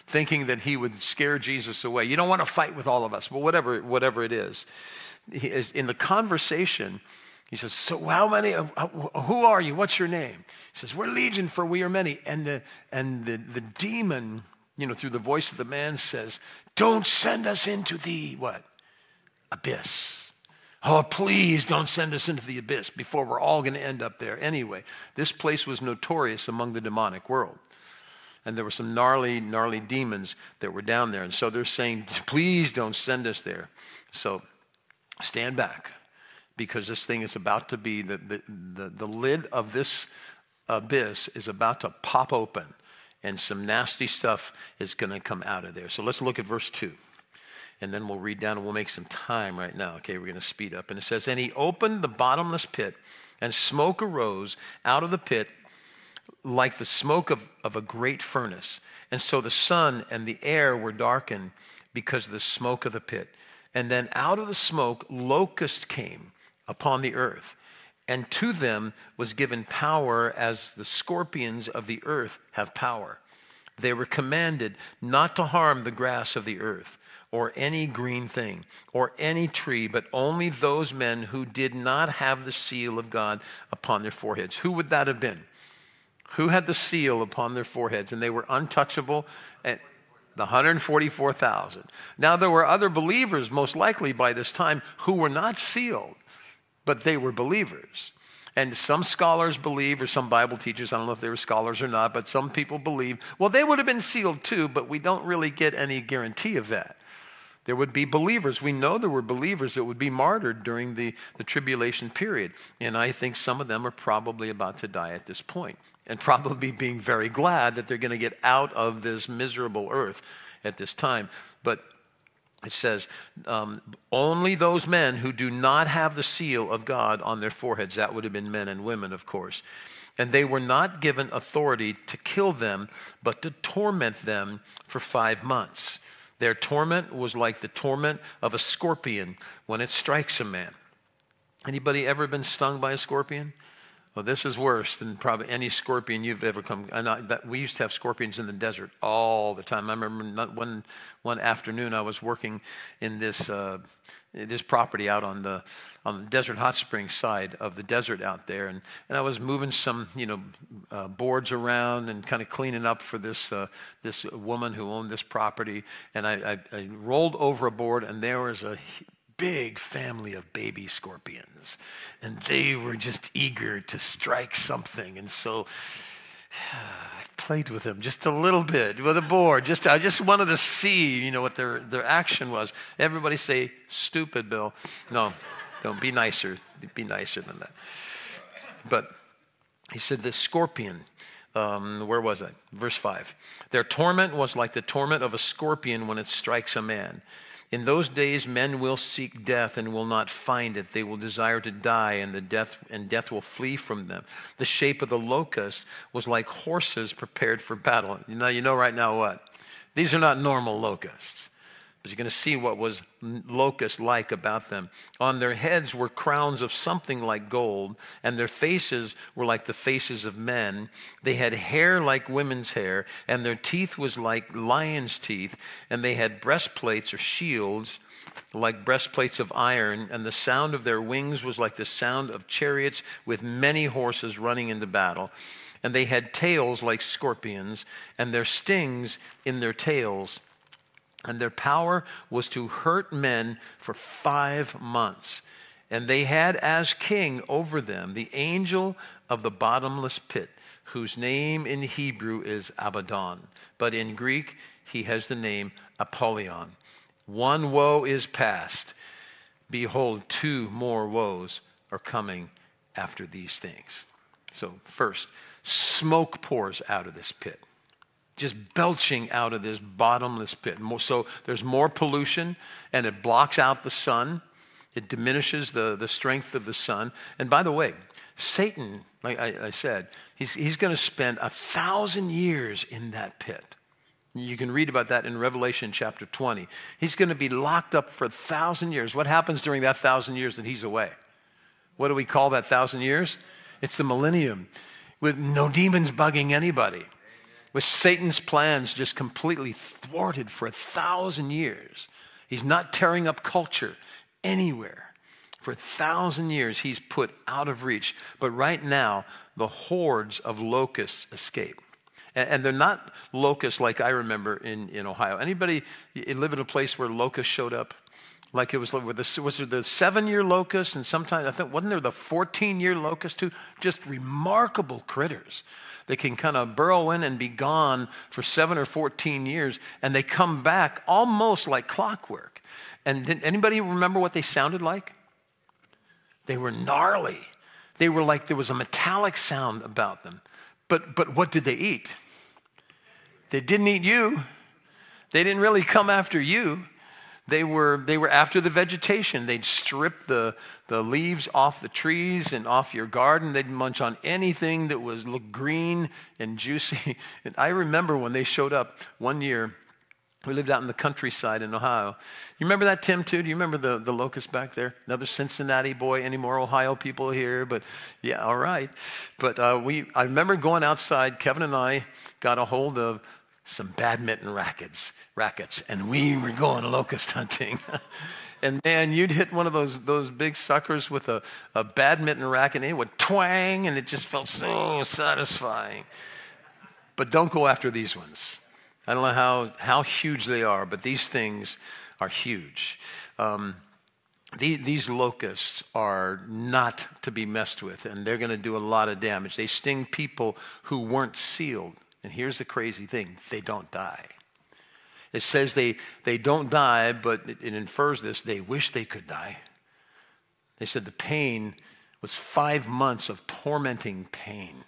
thinking that he would scare Jesus away. You don't want to fight with all of us, but whatever, whatever it is. In the conversation, he says, So, how many, uh, who are you? What's your name? He says, We're Legion, for we are many. And the, and the, the demon you know, through the voice of the man says, Don't send us into the what? Abyss. Oh, please don't send us into the abyss before we're all going to end up there. Anyway, this place was notorious among the demonic world. And there were some gnarly, gnarly demons that were down there. And so they're saying, please don't send us there. So stand back because this thing is about to be, the, the, the, the lid of this abyss is about to pop open and some nasty stuff is going to come out of there. So let's look at verse 2. And then we'll read down and we'll make some time right now. Okay, we're going to speed up. And it says, And he opened the bottomless pit, and smoke arose out of the pit like the smoke of, of a great furnace. And so the sun and the air were darkened because of the smoke of the pit. And then out of the smoke, locusts came upon the earth and to them was given power as the scorpions of the earth have power. They were commanded not to harm the grass of the earth, or any green thing, or any tree, but only those men who did not have the seal of God upon their foreheads. Who would that have been? Who had the seal upon their foreheads? And they were untouchable at the 144,000. Now, there were other believers, most likely by this time, who were not sealed but they were believers. And some scholars believe, or some Bible teachers, I don't know if they were scholars or not, but some people believe, well, they would have been sealed too, but we don't really get any guarantee of that. There would be believers. We know there were believers that would be martyred during the, the tribulation period. And I think some of them are probably about to die at this point and probably being very glad that they're going to get out of this miserable earth at this time. But it says, um, only those men who do not have the seal of God on their foreheads, that would have been men and women, of course. And they were not given authority to kill them, but to torment them for five months. Their torment was like the torment of a scorpion when it strikes a man. Anybody ever been stung by a scorpion? Well, this is worse than probably any scorpion you've ever come. I, we used to have scorpions in the desert all the time. I remember one one afternoon I was working in this uh, this property out on the on the desert hot springs side of the desert out there and, and i was moving some you know uh, boards around and kind of cleaning up for this uh, this woman who owned this property and I, I, I rolled over a board and there was a big family of baby scorpions and they were just eager to strike something and so I played with them just a little bit with a board. Just I just wanted to see, you know, what their their action was. Everybody say stupid, Bill. No, don't be nicer. Be nicer than that. But he said the scorpion. Um, where was I? Verse five. Their torment was like the torment of a scorpion when it strikes a man. In those days, men will seek death and will not find it. They will desire to die, and the death and death will flee from them. The shape of the locust was like horses prepared for battle. You know, you know right now what? These are not normal locusts. But you're going to see what was locust like about them. On their heads were crowns of something like gold, and their faces were like the faces of men. They had hair like women's hair, and their teeth was like lions' teeth, and they had breastplates or shields like breastplates of iron, and the sound of their wings was like the sound of chariots with many horses running into battle. And they had tails like scorpions, and their stings in their tails and their power was to hurt men for five months. And they had as king over them the angel of the bottomless pit, whose name in Hebrew is Abaddon, but in Greek he has the name Apollyon. One woe is past. Behold, two more woes are coming after these things. So, first, smoke pours out of this pit just belching out of this bottomless pit. So there's more pollution and it blocks out the sun. It diminishes the, the strength of the sun. And by the way, Satan, like I, I said, he's, he's going to spend a thousand years in that pit. You can read about that in Revelation chapter 20. He's going to be locked up for a thousand years. What happens during that thousand years that he's away? What do we call that thousand years? It's the millennium with no demons bugging anybody with Satan's plans just completely thwarted for a thousand years. He's not tearing up culture anywhere. For a thousand years, he's put out of reach. But right now, the hordes of locusts escape. And, they're not locusts like I remember in, in Ohio. Anybody live in a place where locusts showed up? Like it was, was there the seven year locust, and sometimes I think, wasn't there the 14 year locust too? Just remarkable critters. They can kind of burrow in and be gone for seven or 14 years, and they come back almost like clockwork. And did anybody remember what they sounded like? They were gnarly. They were like there was a metallic sound about them. But, but what did they eat? They didn't eat you. They didn't really come after you. They were, they were after the vegetation. They'd strip the, the leaves off the trees and off your garden. They'd munch on anything that was looked green and juicy. And I remember when they showed up one year. We lived out in the countryside in Ohio. You remember that, Tim, too? Do you remember the, the locust back there? Another Cincinnati boy. Any more Ohio people here? But yeah, all right. But uh, we, I remember going outside. Kevin and I got a hold of some badminton rackets, rackets, and we were going locust hunting. and man, you'd hit one of those those big suckers with a, a badminton racket, and it would twang, and it just felt so satisfying. But don't go after these ones. I don't know how, how huge they are, but these things are huge. Um, the, these locusts are not to be messed with, and they're going to do a lot of damage. They sting people who weren't sealed. And here's the crazy thing they don't die. It says they, they don't die, but it, it infers this they wish they could die. They said the pain was five months of tormenting pain.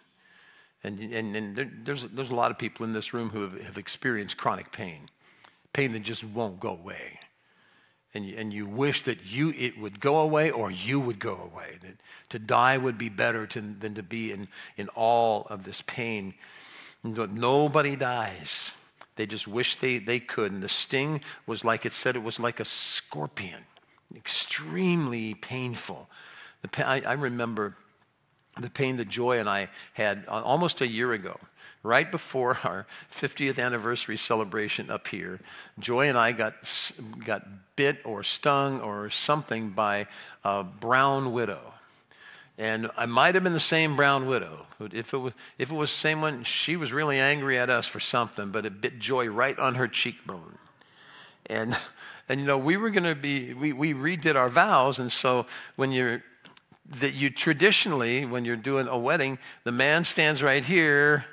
And, and, and there, there's, there's a lot of people in this room who have, have experienced chronic pain, pain that just won't go away. And you, and you wish that you it would go away or you would go away. That to die would be better to, than to be in, in all of this pain. Nobody dies. They just wish they, they could. And the sting was like it said, it was like a scorpion, extremely painful. The, I, I remember the pain that Joy and I had uh, almost a year ago right before our 50th anniversary celebration up here, Joy and I got, got bit or stung or something by a brown widow. And I might have been the same brown widow. If it, was, if it was the same one, she was really angry at us for something, but it bit Joy right on her cheekbone. And, and you know, we were going to be, we, we redid our vows. And so when you're, that you traditionally, when you're doing a wedding, the man stands right here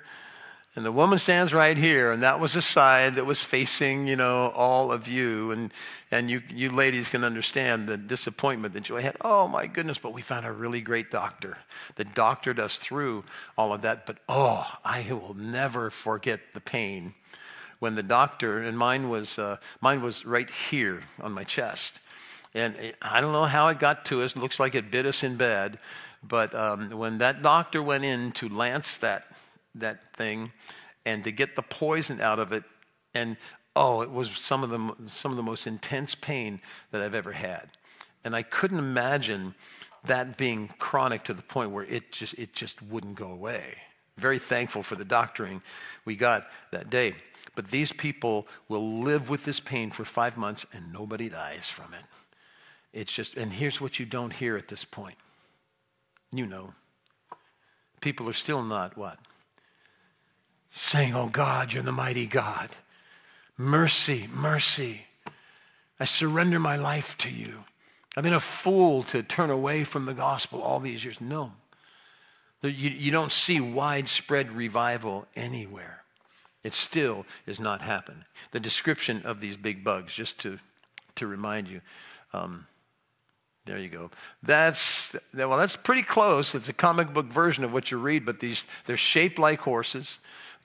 and the woman stands right here, and that was the side that was facing, you know, all of you. And, and you, you ladies can understand the disappointment that Joy had. Oh, my goodness, but we found a really great doctor that doctored us through all of that. But oh, I will never forget the pain when the doctor, and mine was, uh, mine was right here on my chest. And I don't know how it got to us. It looks like it bit us in bed. But um, when that doctor went in to lance that that thing and to get the poison out of it. And oh, it was some of the, some of the most intense pain that I've ever had. And I couldn't imagine that being chronic to the point where it just, it just wouldn't go away. Very thankful for the doctoring we got that day. But these people will live with this pain for five months and nobody dies from it. It's just, and here's what you don't hear at this point. You know, people are still not what? Saying, Oh God, you're the mighty God. Mercy, mercy. I surrender my life to you. I've been a fool to turn away from the gospel all these years. No. You, you don't see widespread revival anywhere. It still is not happening. The description of these big bugs, just to, to remind you, um, there you go. That's well, that's pretty close. It's a comic book version of what you read, but these they're shaped like horses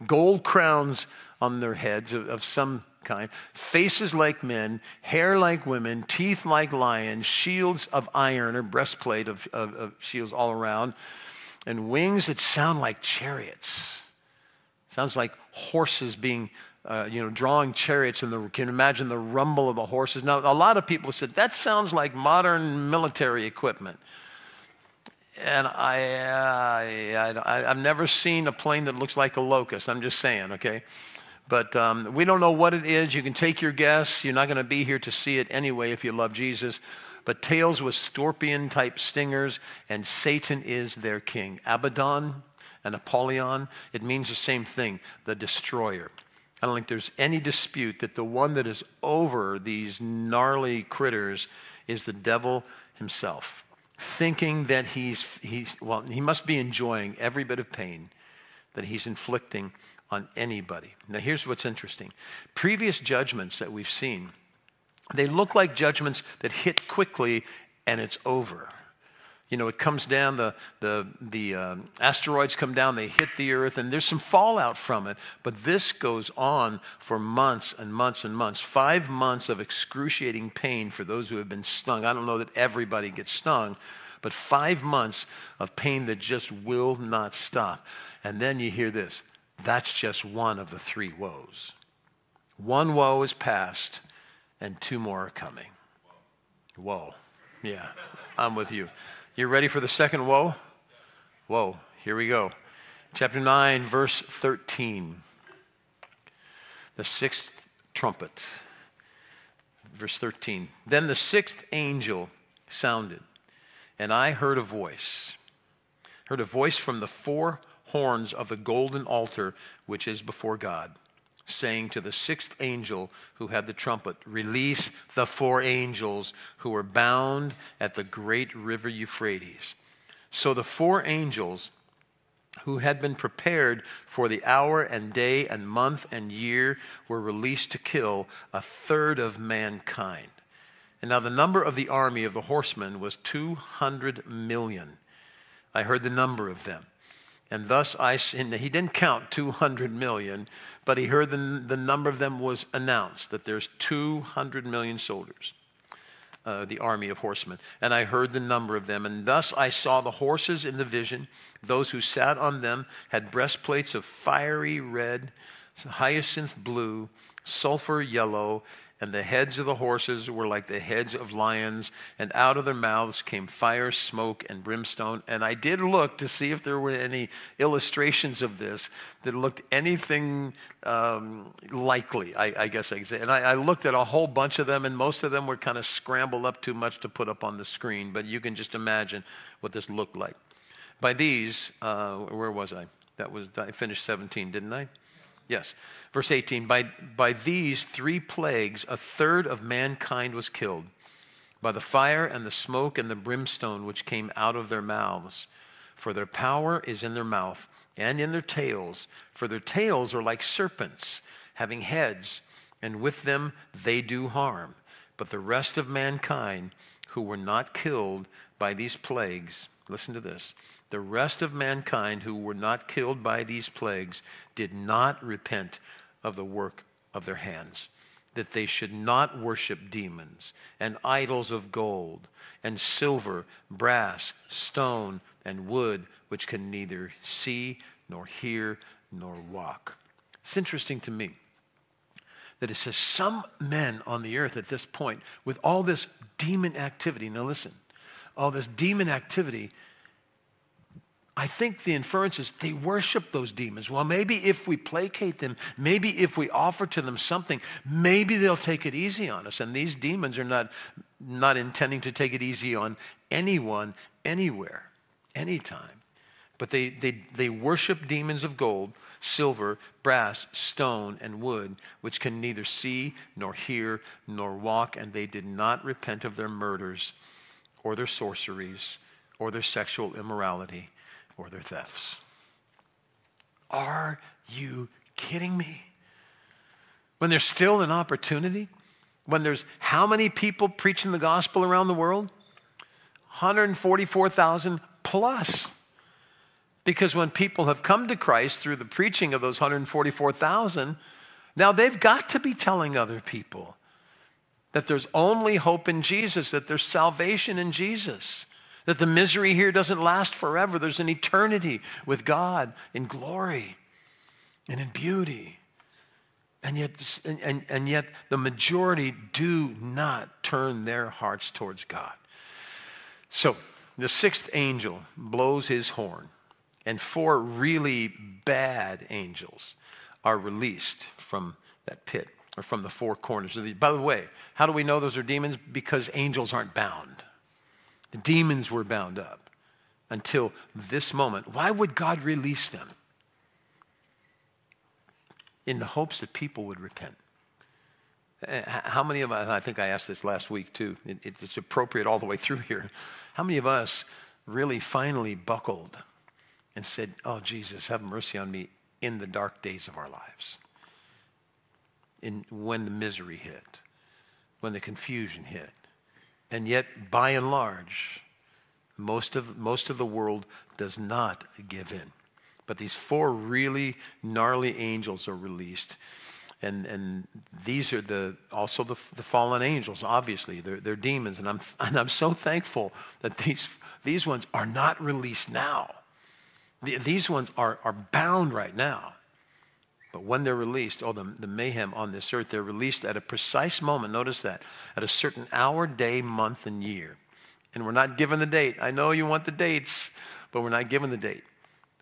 gold crowns on their heads of, of some kind, faces like men, hair like women, teeth like lions, shields of iron or breastplate of, of, of shields all around, and wings that sound like chariots. Sounds like horses being, uh, you know, drawing chariots, and the, can imagine the rumble of the horses? Now, a lot of people said that sounds like modern military equipment and I, I, have never seen a plane that looks like a locust. I'm just saying, okay? But um, we don't know what it is. You can take your guess. You're not going to be here to see it anyway if you love Jesus. But tails with scorpion type stingers, and Satan is their king. Abaddon and Apollyon, it means the same thing the destroyer. I don't think there's any dispute that the one that is over these gnarly critters is the devil himself thinking that he's, he's, well, he must be enjoying every bit of pain that he's inflicting on anybody. Now, here's what's interesting previous judgments that we've seen, they look like judgments that hit quickly and it's over. You know, it comes down, the, the, the uh, asteroids come down, they hit the earth, and there's some fallout from it. But this goes on for months and months and months. Five months of excruciating pain for those who have been stung. I don't know that everybody gets stung, but five months of pain that just will not stop. And then you hear this that's just one of the three woes. One woe is past, and two more are coming. Whoa. Yeah, I'm with you. You ready for the second woe? Whoa, here we go. Chapter 9, verse 13. The sixth trumpet. Verse 13. Then the sixth angel sounded, and I heard a voice. Heard a voice from the four horns of the golden altar which is before God saying to the sixth angel who had the trumpet, Release the four angels who were bound at the great river Euphrates. So the four angels who had been prepared for the hour and day and month and year were released to kill a third of mankind. And now the number of the army of the horsemen was 200 million. I heard the number of them. And thus I, he didn't count 200 million, but he heard the, the number of them was announced that there's 200 million soldiers, uh, the army of horsemen. And I heard the number of them. And thus I saw the horses in the vision. Those who sat on them had breastplates of fiery red, hyacinth blue, sulfur yellow, and the heads of the horses were like the heads of lions, and out of their mouths came fire, smoke, and brimstone. And I did look to see if there were any illustrations of this that looked anything um, likely, I, I, guess I could say. And I, I looked at a whole bunch of them, and most of them were kind of scrambled up too much to put up on the screen, but you can just imagine what this looked like. By these, uh, where was I? That was, I finished 17, didn't I? Yes. Verse 18 by, by these three plagues, a third of mankind was killed by the fire and the smoke and the brimstone which came out of their mouths. For their power is in their mouth and in their tails. For their tails are like serpents, having heads, and with them they do harm. But the rest of mankind who were not killed by these plagues, listen to this the rest of mankind who were not killed by these plagues did not repent of the work of their hands, that they should not worship demons and idols of gold and silver, brass, stone, and wood, which can neither see nor hear nor walk. It's interesting to me that it says some men on the earth at this point, with all this demon activity, now listen, all this demon activity, I think the inference is they worship those demons. Well, maybe if we placate them, maybe if we offer to them something, maybe they'll take it easy on us. And these demons are not, not intending to take it easy on anyone, anywhere, anytime. But they, they, they worship demons of gold, silver, brass, stone, and wood, which can neither see, nor hear, nor walk, and they did not repent of their murders, or their sorceries, or their sexual immorality or their thefts. Are you kidding me? When there's still an opportunity, when there's how many people preaching the gospel around the world? 144,000 plus. Because when people have come to Christ through the preaching of those 144,000, now they've got to be telling other people that there's only hope in Jesus, that there's salvation in Jesus. That the misery here doesn't last forever. There's an eternity with God in glory and in beauty. And yet, and, and, and yet, the majority do not turn their hearts towards God. So, the sixth angel blows his horn, and four really bad angels are released from that pit or from the four corners. Of the By the way, how do we know those are demons? Because angels aren't bound. The demons were bound up until this moment. Why would God release them? In the hopes that people would repent. Eh, how many of us, I think I asked this last week too, it, it's appropriate all the way through here. How many of us really finally buckled and said, Oh, Jesus, have mercy on me in the dark days of our lives? In, when the misery hit, when the confusion hit, and yet, by and large, most of, most of the world does not give in. But these four really gnarly angels are released. And, and these are the, also the, the fallen angels, obviously. They're, they're demons. And I'm, and I'm so thankful that these, these ones are not released now. These ones are, are bound right now. But when they're released, oh, the, the mayhem on this earth, they're released at a precise moment. Notice that. At a certain hour, day, month, and year. And we're not given the date. I know you want the dates, but we're not given the date.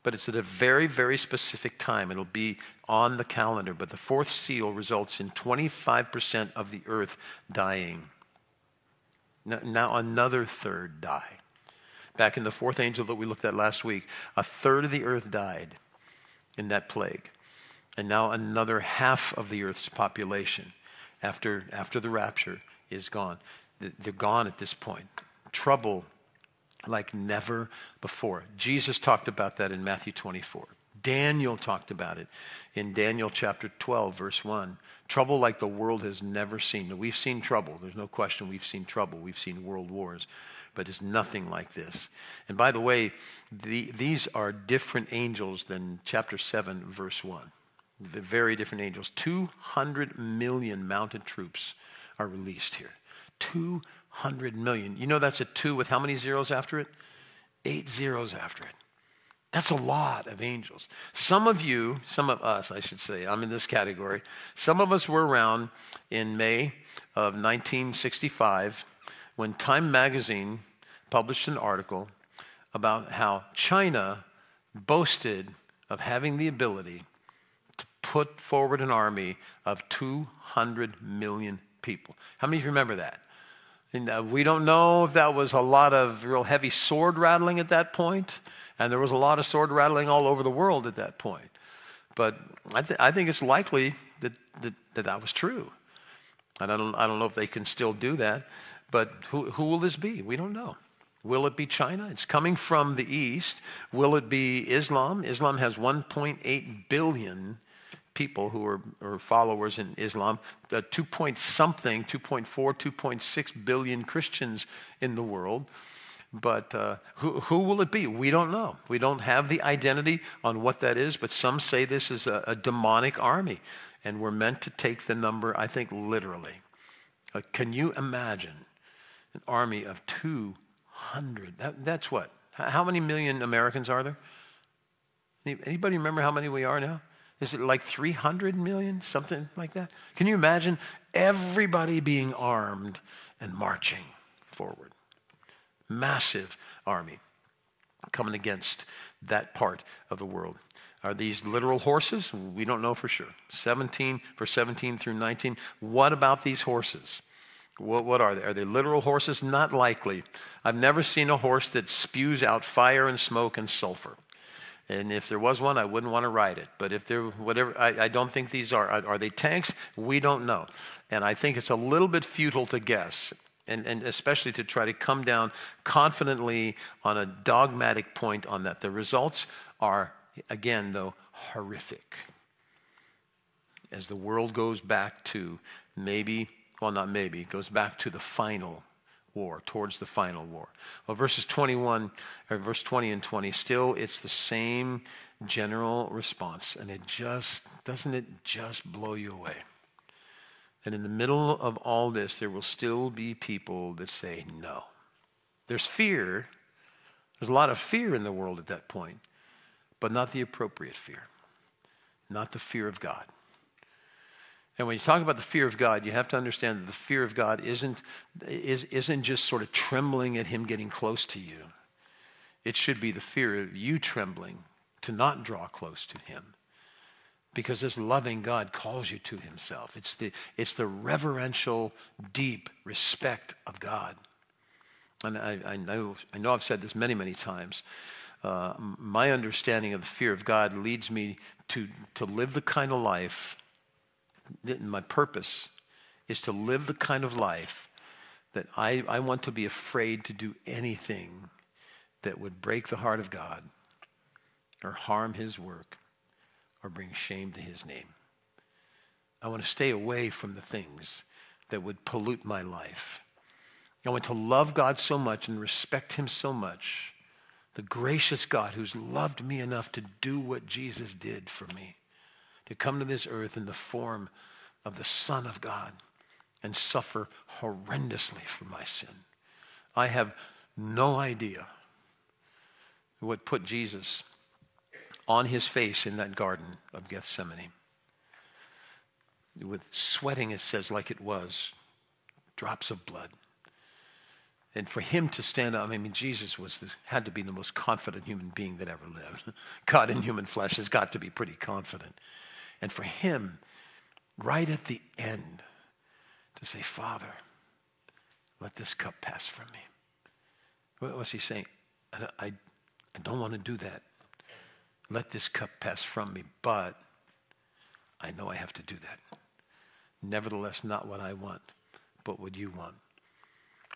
But it's at a very, very specific time. It'll be on the calendar. But the fourth seal results in 25% of the earth dying. Now, another third die. Back in the fourth angel that we looked at last week, a third of the earth died in that plague and now another half of the earth's population after, after the rapture is gone. They're gone at this point. Trouble like never before. Jesus talked about that in Matthew 24. Daniel talked about it in Daniel chapter 12, verse 1. Trouble like the world has never seen. Now, we've seen trouble. There's no question we've seen trouble. We've seen world wars, but it's nothing like this. And by the way, the, these are different angels than chapter 7, verse 1 the very different angels. 200 million mounted troops are released here. 200 million. You know that's a two with how many zeros after it? Eight zeros after it. That's a lot of angels. Some of you, some of us, I should say, I'm in this category. Some of us were around in May of 1965 when Time magazine published an article about how China boasted of having the ability put forward an army of 200 million people. How many of you remember that? And, uh, we don't know if that was a lot of real heavy sword rattling at that point, and there was a lot of sword rattling all over the world at that point. But I, th- I think it's likely that, that, that that was true. And I don't, I don't know if they can still do that, but who, who will this be? We don't know. Will it be China? It's coming from the east. Will it be Islam? Islam has 1.8 billion people who are, are followers in Islam, uh, 2 point something, 2.4, 2.6 billion Christians in the world. But uh, who, who will it be? We don't know. We don't have the identity on what that is, but some say this is a, a demonic army, and we're meant to take the number, I think, literally. Uh, can you imagine an army of 200? That, that's what? How many million Americans are there? Anybody remember how many we are now? Is it like 300 million? Something like that? Can you imagine everybody being armed and marching forward? Massive army coming against that part of the world. Are these literal horses? We don't know for sure. 17 for 17 through 19. What about these horses? What, what are they? Are they literal horses? Not likely. I've never seen a horse that spews out fire and smoke and sulfur. And if there was one, I wouldn't want to ride it. But if there, whatever, I, I don't think these are. Are they tanks? We don't know. And I think it's a little bit futile to guess. And, and especially to try to come down confidently on a dogmatic point on that. The results are, again, though, horrific. As the world goes back to maybe, well, not maybe, goes back to the final war, towards the final war. Well, verses 21, or verse 20 and 20, still it's the same general response. And it just, doesn't it just blow you away? And in the middle of all this, there will still be people that say no. There's fear. There's a lot of fear in the world at that point, but not the appropriate fear, not the fear of God. And when you talk about the fear of God, you have to understand that the fear of God isn't, is, isn't just sort of trembling at Him getting close to you. It should be the fear of you trembling to not draw close to Him. Because this loving God calls you to Himself. It's the, it's the reverential, deep respect of God. And I, I, know, I know I've said this many, many times. Uh, my understanding of the fear of God leads me to, to live the kind of life my purpose is to live the kind of life that I, I want to be afraid to do anything that would break the heart of God or harm his work or bring shame to his name. I want to stay away from the things that would pollute my life. I want to love God so much and respect him so much, the gracious God who's loved me enough to do what Jesus did for me to come to this earth in the form of the Son of God and suffer horrendously for my sin. I have no idea what put Jesus on his face in that garden of Gethsemane. With sweating, it says, like it was, drops of blood. And for him to stand up, I mean, Jesus was the, had to be the most confident human being that ever lived. God in human flesh has got to be pretty confident. And for him, right at the end, to say, Father, let this cup pass from me. What was he saying? I, I, I don't want to do that. Let this cup pass from me, but I know I have to do that. Nevertheless, not what I want, but what you want.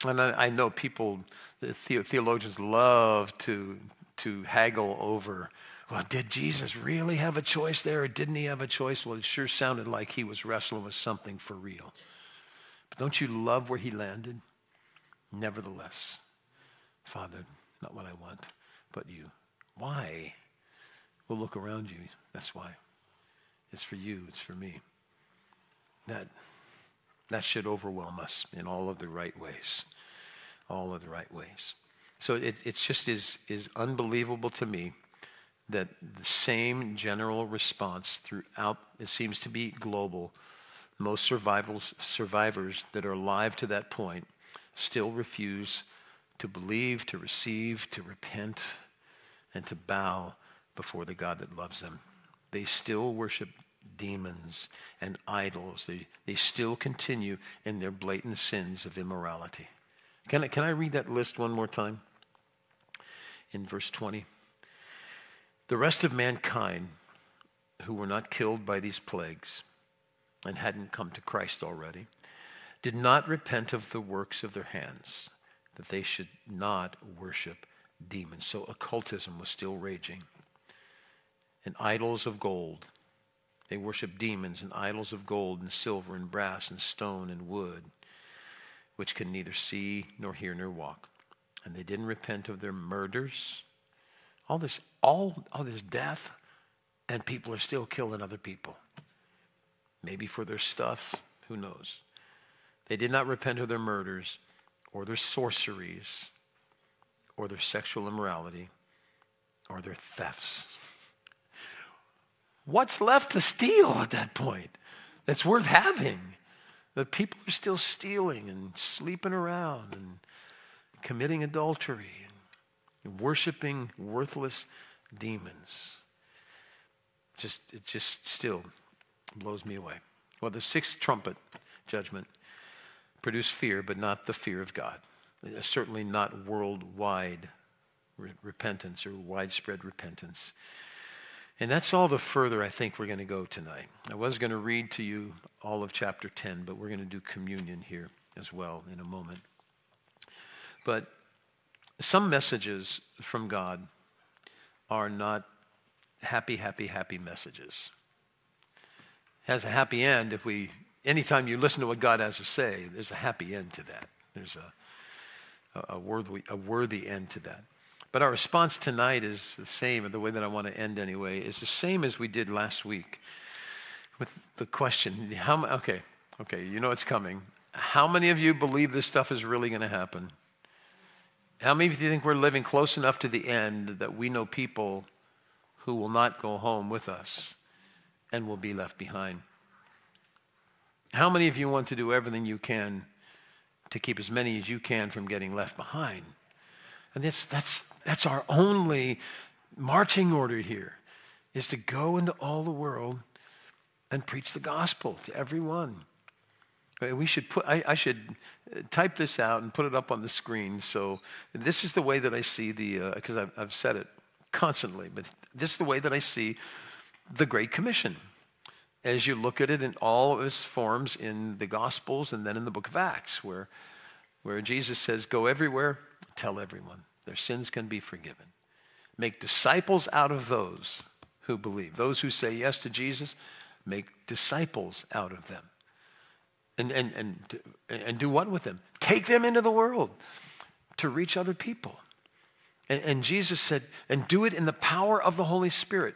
And I, I know people, the theologians love to, to haggle over well, did Jesus really have a choice there or didn't he have a choice? Well, it sure sounded like he was wrestling with something for real. But don't you love where he landed? Nevertheless, Father, not what I want, but you. Why? We'll look around you. That's why. It's for you, it's for me. That, that should overwhelm us in all of the right ways. All of the right ways. So it, it's just is, is unbelievable to me that the same general response throughout, it seems to be global. Most survivors, survivors that are alive to that point still refuse to believe, to receive, to repent, and to bow before the God that loves them. They still worship demons and idols. They, they still continue in their blatant sins of immorality. Can I, can I read that list one more time? In verse 20. The rest of mankind who were not killed by these plagues and hadn't come to Christ already did not repent of the works of their hands, that they should not worship demons. So occultism was still raging. And idols of gold. They worship demons and idols of gold and silver and brass and stone and wood, which can neither see nor hear nor walk. And they didn't repent of their murders all this, all, all this death, and people are still killing other people. Maybe for their stuff, who knows? They did not repent of their murders or their sorceries or their sexual immorality or their thefts. What's left to steal at that point that's worth having? That people are still stealing and sleeping around and committing adultery and worshiping worthless demons. Just, it just still blows me away. Well, the sixth trumpet judgment produced fear, but not the fear of God. Uh, certainly not worldwide re- repentance or widespread repentance. And that's all the further I think we're going to go tonight. I was going to read to you all of chapter 10, but we're going to do communion here as well in a moment. But some messages from God are not happy, happy, happy messages. It has a happy end if we, anytime you listen to what God has to say, there's a happy end to that. There's a, a, worthy, a worthy end to that. But our response tonight is the same, or the way that I want to end anyway, is the same as we did last week with the question how, okay, okay, you know it's coming. How many of you believe this stuff is really going to happen? How many of you think we're living close enough to the end that we know people who will not go home with us and will be left behind? How many of you want to do everything you can to keep as many as you can from getting left behind? And that's, that's, that's our only marching order here is to go into all the world and preach the gospel to everyone. We should put, I, I, should type this out and put it up on the screen. So this is the way that I see the, because uh, I've, I've said it constantly, but this is the way that I see the Great Commission. As you look at it in all of its forms in the Gospels and then in the book of Acts, where, where Jesus says, Go everywhere, tell everyone, their sins can be forgiven. Make disciples out of those who believe. Those who say yes to Jesus, make disciples out of them. And, and, and, and do what with them? Take them into the world to reach other people. And, and Jesus said, and do it in the power of the Holy Spirit.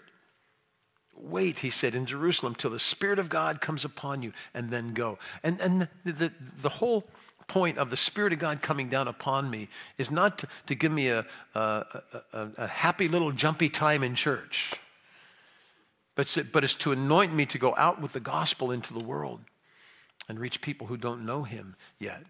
Wait, he said, in Jerusalem till the Spirit of God comes upon you, and then go. And, and the, the, the whole point of the Spirit of God coming down upon me is not to, to give me a, a, a, a, happy little jumpy time in church, but, but it's to anoint me to go out with the gospel into the world and reach people who don't know him yet.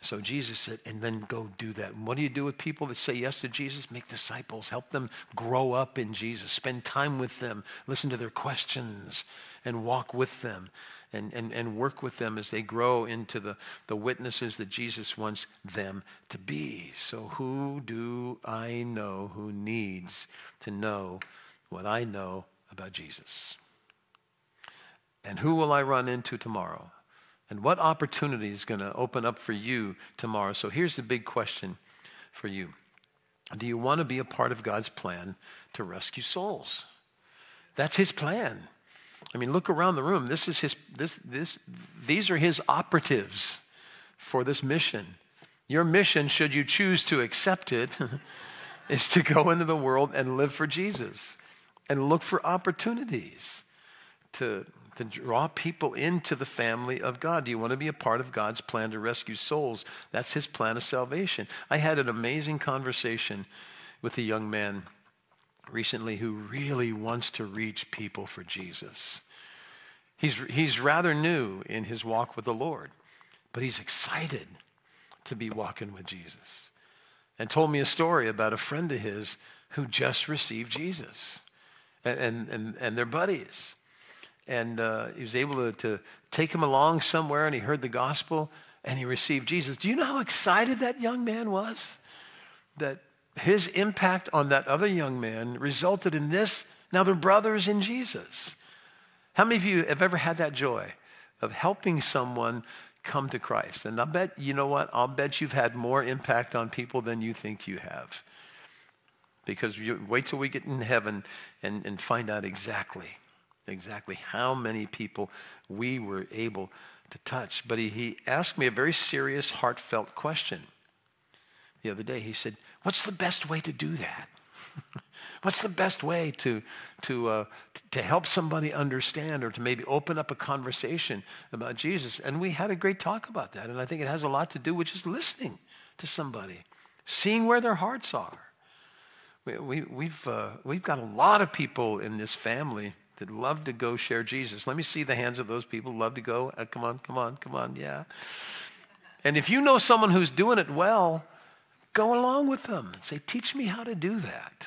So Jesus said, and then go do that. And what do you do with people that say yes to Jesus? Make disciples, help them grow up in Jesus, spend time with them, listen to their questions, and walk with them, and, and, and work with them as they grow into the, the witnesses that Jesus wants them to be. So, who do I know who needs to know what I know about Jesus? And who will I run into tomorrow? And what opportunity is going to open up for you tomorrow? So here's the big question for you Do you want to be a part of God's plan to rescue souls? That's his plan. I mean, look around the room. This is his, this, this, these are his operatives for this mission. Your mission, should you choose to accept it, is to go into the world and live for Jesus and look for opportunities to to draw people into the family of God. Do you want to be a part of God's plan to rescue souls? That's his plan of salvation. I had an amazing conversation with a young man recently who really wants to reach people for Jesus. He's, he's rather new in his walk with the Lord, but he's excited to be walking with Jesus. And told me a story about a friend of his who just received Jesus and, and, and, their buddies. And uh, he was able to, to take him along somewhere, and he heard the gospel, and he received Jesus. Do you know how excited that young man was? That his impact on that other young man resulted in this. Now they're brothers in Jesus. How many of you have ever had that joy of helping someone come to Christ? And I bet, you know what? I'll bet you've had more impact on people than you think you have. Because you wait till we get in heaven and, and find out exactly, exactly how many people we were able to touch. But he, he asked me a very serious, heartfelt question the other day. He said, What's the best way to do that? What's the best way to, to, uh, to help somebody understand or to maybe open up a conversation about Jesus? And we had a great talk about that. And I think it has a lot to do with just listening to somebody, seeing where their hearts are. We, we, we've, uh, we've got a lot of people in this family that love to go share Jesus. Let me see the hands of those people love to go. Uh, come on, come on, come on, yeah. And if you know someone who's doing it well, Go along with them. Say, teach me how to do that.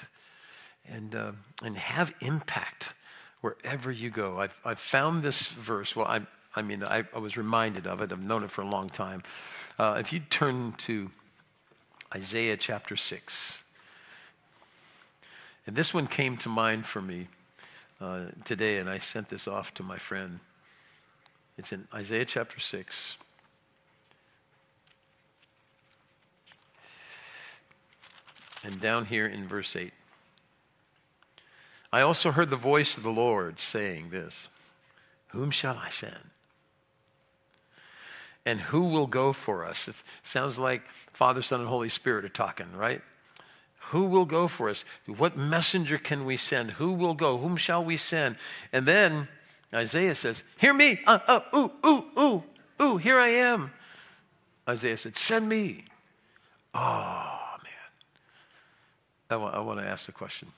And, uh, and have impact wherever you go. I've, I've found this verse. Well, I, I mean, I, I was reminded of it. I've known it for a long time. Uh, if you turn to Isaiah chapter 6, and this one came to mind for me uh, today, and I sent this off to my friend. It's in Isaiah chapter 6. And down here in verse 8. I also heard the voice of the Lord saying this Whom shall I send? And who will go for us? It sounds like Father, Son, and Holy Spirit are talking, right? Who will go for us? What messenger can we send? Who will go? Whom shall we send? And then Isaiah says, Hear me. Uh, uh, ooh, ooh, ooh, ooh, here I am. Isaiah said, Send me. Oh, I want, I want to ask the question.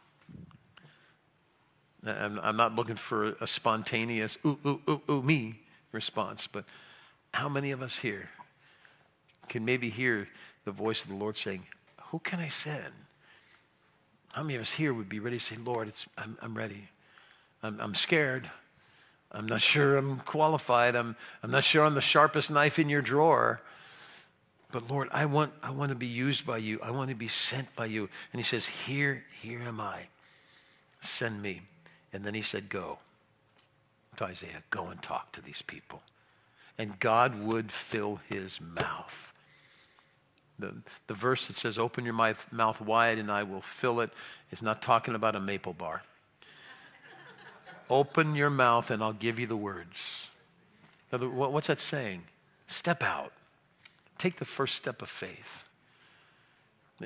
I'm, I'm not looking for a spontaneous, ooh, ooh, ooh, ooh, me response, but how many of us here can maybe hear the voice of the Lord saying, Who can I send? How many of us here would be ready to say, Lord, I'm, I'm ready. I'm, I'm scared. I'm not sure I'm qualified. I'm, I'm not sure I'm the sharpest knife in your drawer. But Lord, I want, I want to be used by you. I want to be sent by you. And he says, Here, here am I. Send me. And then he said, Go to Isaiah, go and talk to these people. And God would fill his mouth. The, the verse that says, Open your mouth, wide and I will fill it. it, is not talking about a maple bar. Open your mouth and I'll give you the words. Now, what's that saying? Step out. Take the first step of faith.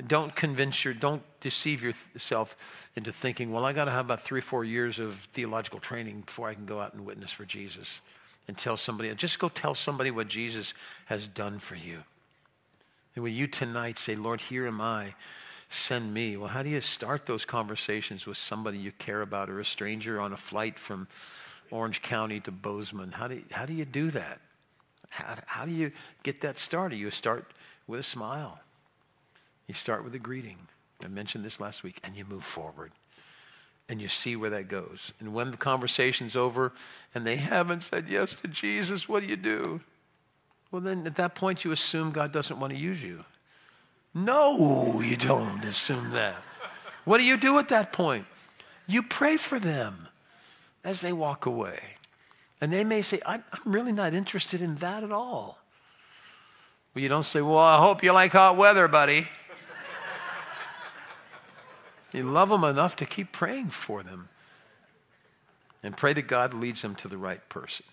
Don't convince your, don't deceive yourself into thinking, well, I got to have about three or four years of theological training before I can go out and witness for Jesus and tell somebody. Just go tell somebody what Jesus has done for you. And will you tonight say, Lord, here am I, send me? Well, how do you start those conversations with somebody you care about or a stranger on a flight from Orange County to Bozeman? How do, how do you do that? How, how do you get that started? You start with a smile. You start with a greeting. I mentioned this last week, and you move forward. And you see where that goes. And when the conversation's over and they haven't said yes to Jesus, what do you do? Well, then at that point, you assume God doesn't want to use you. No, you don't assume that. What do you do at that point? You pray for them as they walk away. And they may say, I'm, I'm really not interested in that at all. Well, you don't say, Well, I hope you like hot weather, buddy. you love them enough to keep praying for them and pray that God leads them to the right person.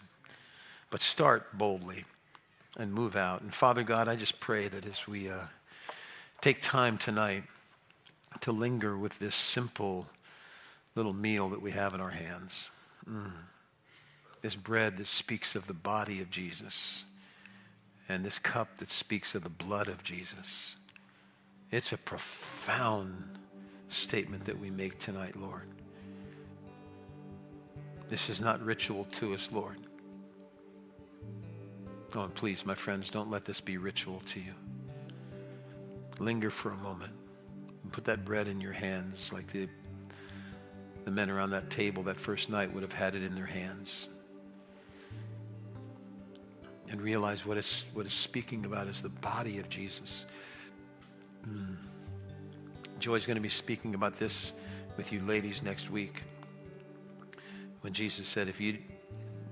But start boldly and move out. And Father God, I just pray that as we uh, take time tonight to linger with this simple little meal that we have in our hands. Mm this bread that speaks of the body of Jesus and this cup that speaks of the blood of Jesus. It's a profound statement that we make tonight, Lord. This is not ritual to us, Lord. Oh, and please, my friends, don't let this be ritual to you. Linger for a moment and put that bread in your hands like the, the men around that table that first night would have had it in their hands. And realize what it's, what it's speaking about is the body of Jesus. Mm. Joy's going to be speaking about this with you ladies next week. When Jesus said, if you,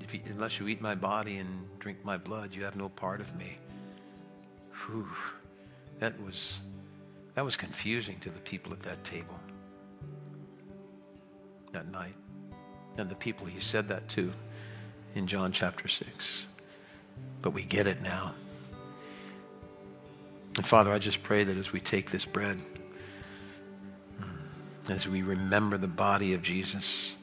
if you, unless you eat my body and drink my blood, you have no part of me. Whew. That was, that was confusing to the people at that table that night. And the people he said that to in John chapter 6. But we get it now. And Father, I just pray that as we take this bread, hmm, as we remember the body of Jesus,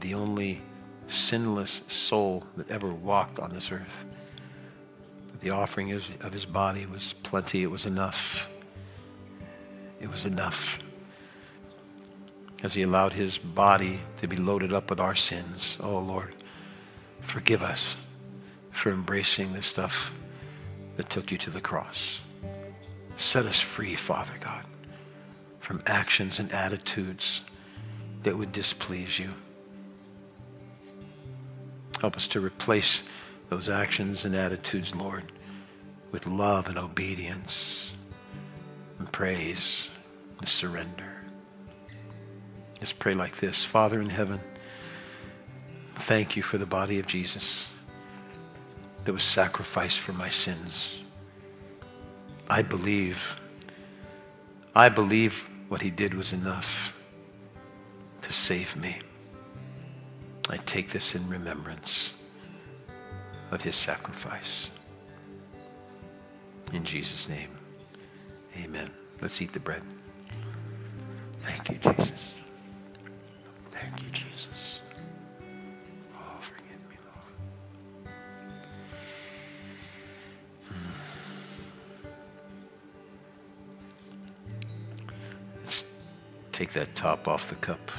the only sinless soul that ever walked on this earth, that the offering of his body was plenty, it was enough. It was enough. As he allowed his body to be loaded up with our sins. Oh Lord, forgive us for embracing the stuff that took you to the cross. Set us free, Father God, from actions and attitudes that would displease you. Help us to replace those actions and attitudes, Lord, with love and obedience and praise and surrender. Let's pray like this Father in heaven, thank you for the body of Jesus that was sacrificed for my sins. I believe, I believe what he did was enough to save me. I take this in remembrance of his sacrifice. In Jesus' name, amen. Let's eat the bread. Thank you, Jesus. Thank you, Jesus. Take that top off the cup.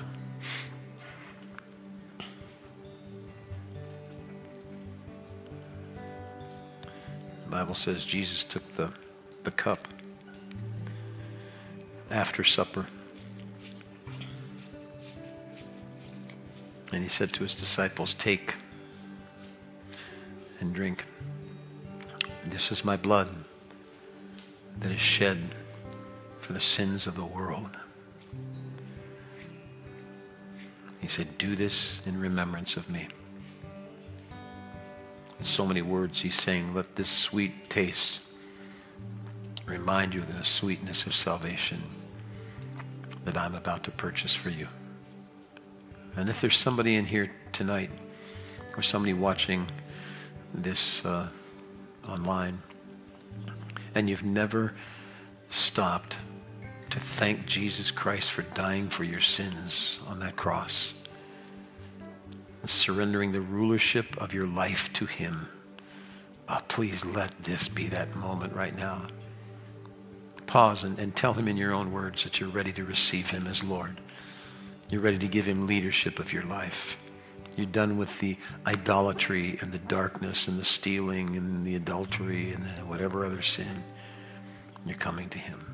The Bible says Jesus took the, the cup after supper. And he said to his disciples, Take and drink. This is my blood that is shed for the sins of the world. He said, Do this in remembrance of me. In so many words, he's saying, Let this sweet taste remind you of the sweetness of salvation that I'm about to purchase for you. And if there's somebody in here tonight or somebody watching this uh, online and you've never stopped to thank Jesus Christ for dying for your sins on that cross, and surrendering the rulership of your life to Him, oh, please let this be that moment right now. Pause and, and tell Him in your own words that you're ready to receive Him as Lord. You're ready to give him leadership of your life. You're done with the idolatry and the darkness and the stealing and the adultery and the whatever other sin. You're coming to him.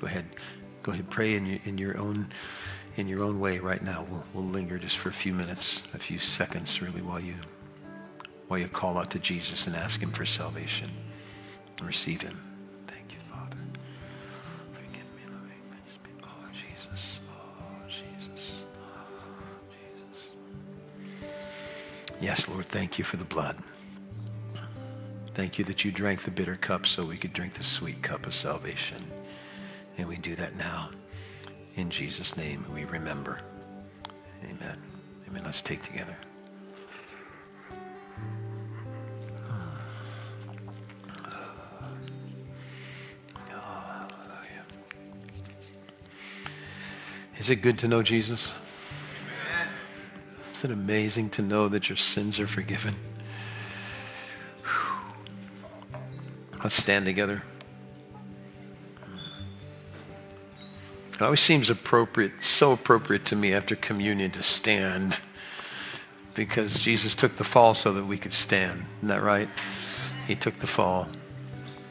Go ahead. Go ahead. Pray in your, in your own in your own way right now. We'll, we'll linger just for a few minutes, a few seconds really while you while you call out to Jesus and ask him for salvation. And receive him. Thank you, Father. Forgive me, Lord. Oh, Jesus. Oh, Jesus. Oh, Jesus. Yes, Lord, thank you for the blood. Thank you that you drank the bitter cup so we could drink the sweet cup of salvation. And we do that now. In Jesus' name, we remember. Amen. Amen. Let's take together. Oh, Is it good to know Jesus? Amen. Isn't it amazing to know that your sins are forgiven? Let's stand together. It always seems appropriate, so appropriate to me after communion to stand because Jesus took the fall so that we could stand. Isn't that right? He took the fall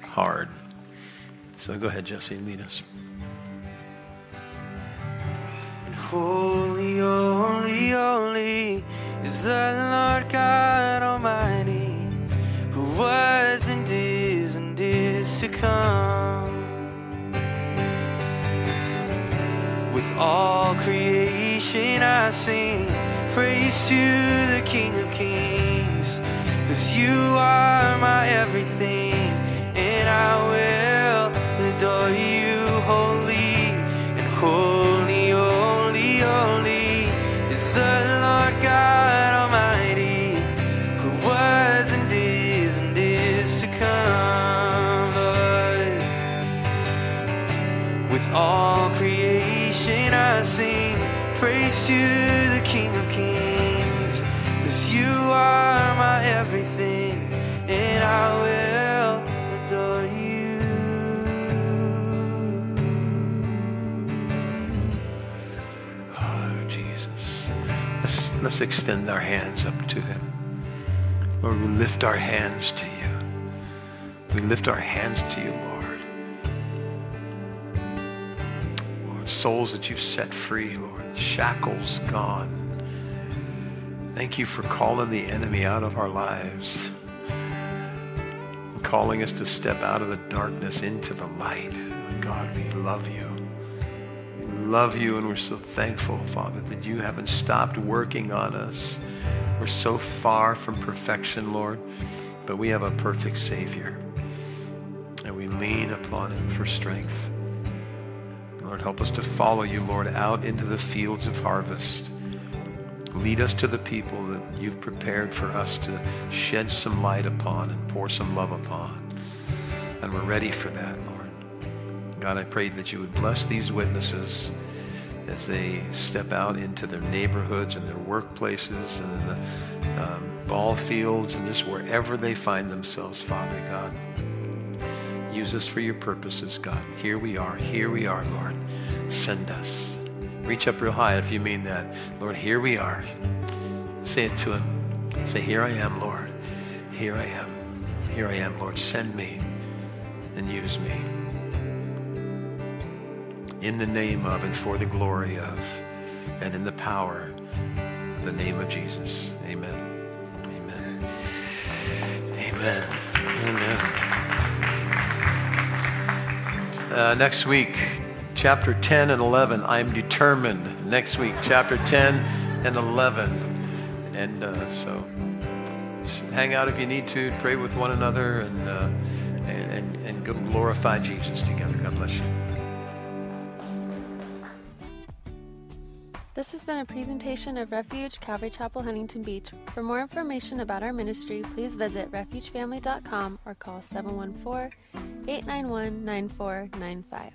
hard. So go ahead, Jesse, lead us. Holy, holy, holy is the Lord God Almighty, who was and is and is to come. With all creation I sing praise to the King of Kings, cause you are my everything, and I will adore you, holy and holy, holy, holy is the Extend our hands up to Him. Lord, we lift our hands to you. We lift our hands to you, Lord. Lord, souls that you've set free, Lord, shackles gone. Thank you for calling the enemy out of our lives, calling us to step out of the darkness into the light. God, we love you love you and we're so thankful, Father, that you haven't stopped working on us. We're so far from perfection, Lord, but we have a perfect Savior. And we lean upon him for strength. Lord, help us to follow you, Lord, out into the fields of harvest. Lead us to the people that you've prepared for us to shed some light upon and pour some love upon. And we're ready for that. God, I pray that you would bless these witnesses as they step out into their neighborhoods and their workplaces and the um, ball fields and just wherever they find themselves, Father God. Use us for your purposes, God. Here we are. Here we are, Lord. Send us. Reach up real high if you mean that. Lord, here we are. Say it to him. Say, Here I am, Lord. Here I am. Here I am, Lord. Send me and use me in the name of and for the glory of and in the power of the name of Jesus. Amen. Amen. Amen. Amen. Uh, next week, chapter 10 and 11. I'm determined. Next week, chapter 10 and 11. And uh, so hang out if you need to, pray with one another, and, uh, and, and, and go glorify Jesus together. God bless you. This has been a presentation of Refuge Calvary Chapel, Huntington Beach. For more information about our ministry, please visit refugefamily.com or call 714 891 9495.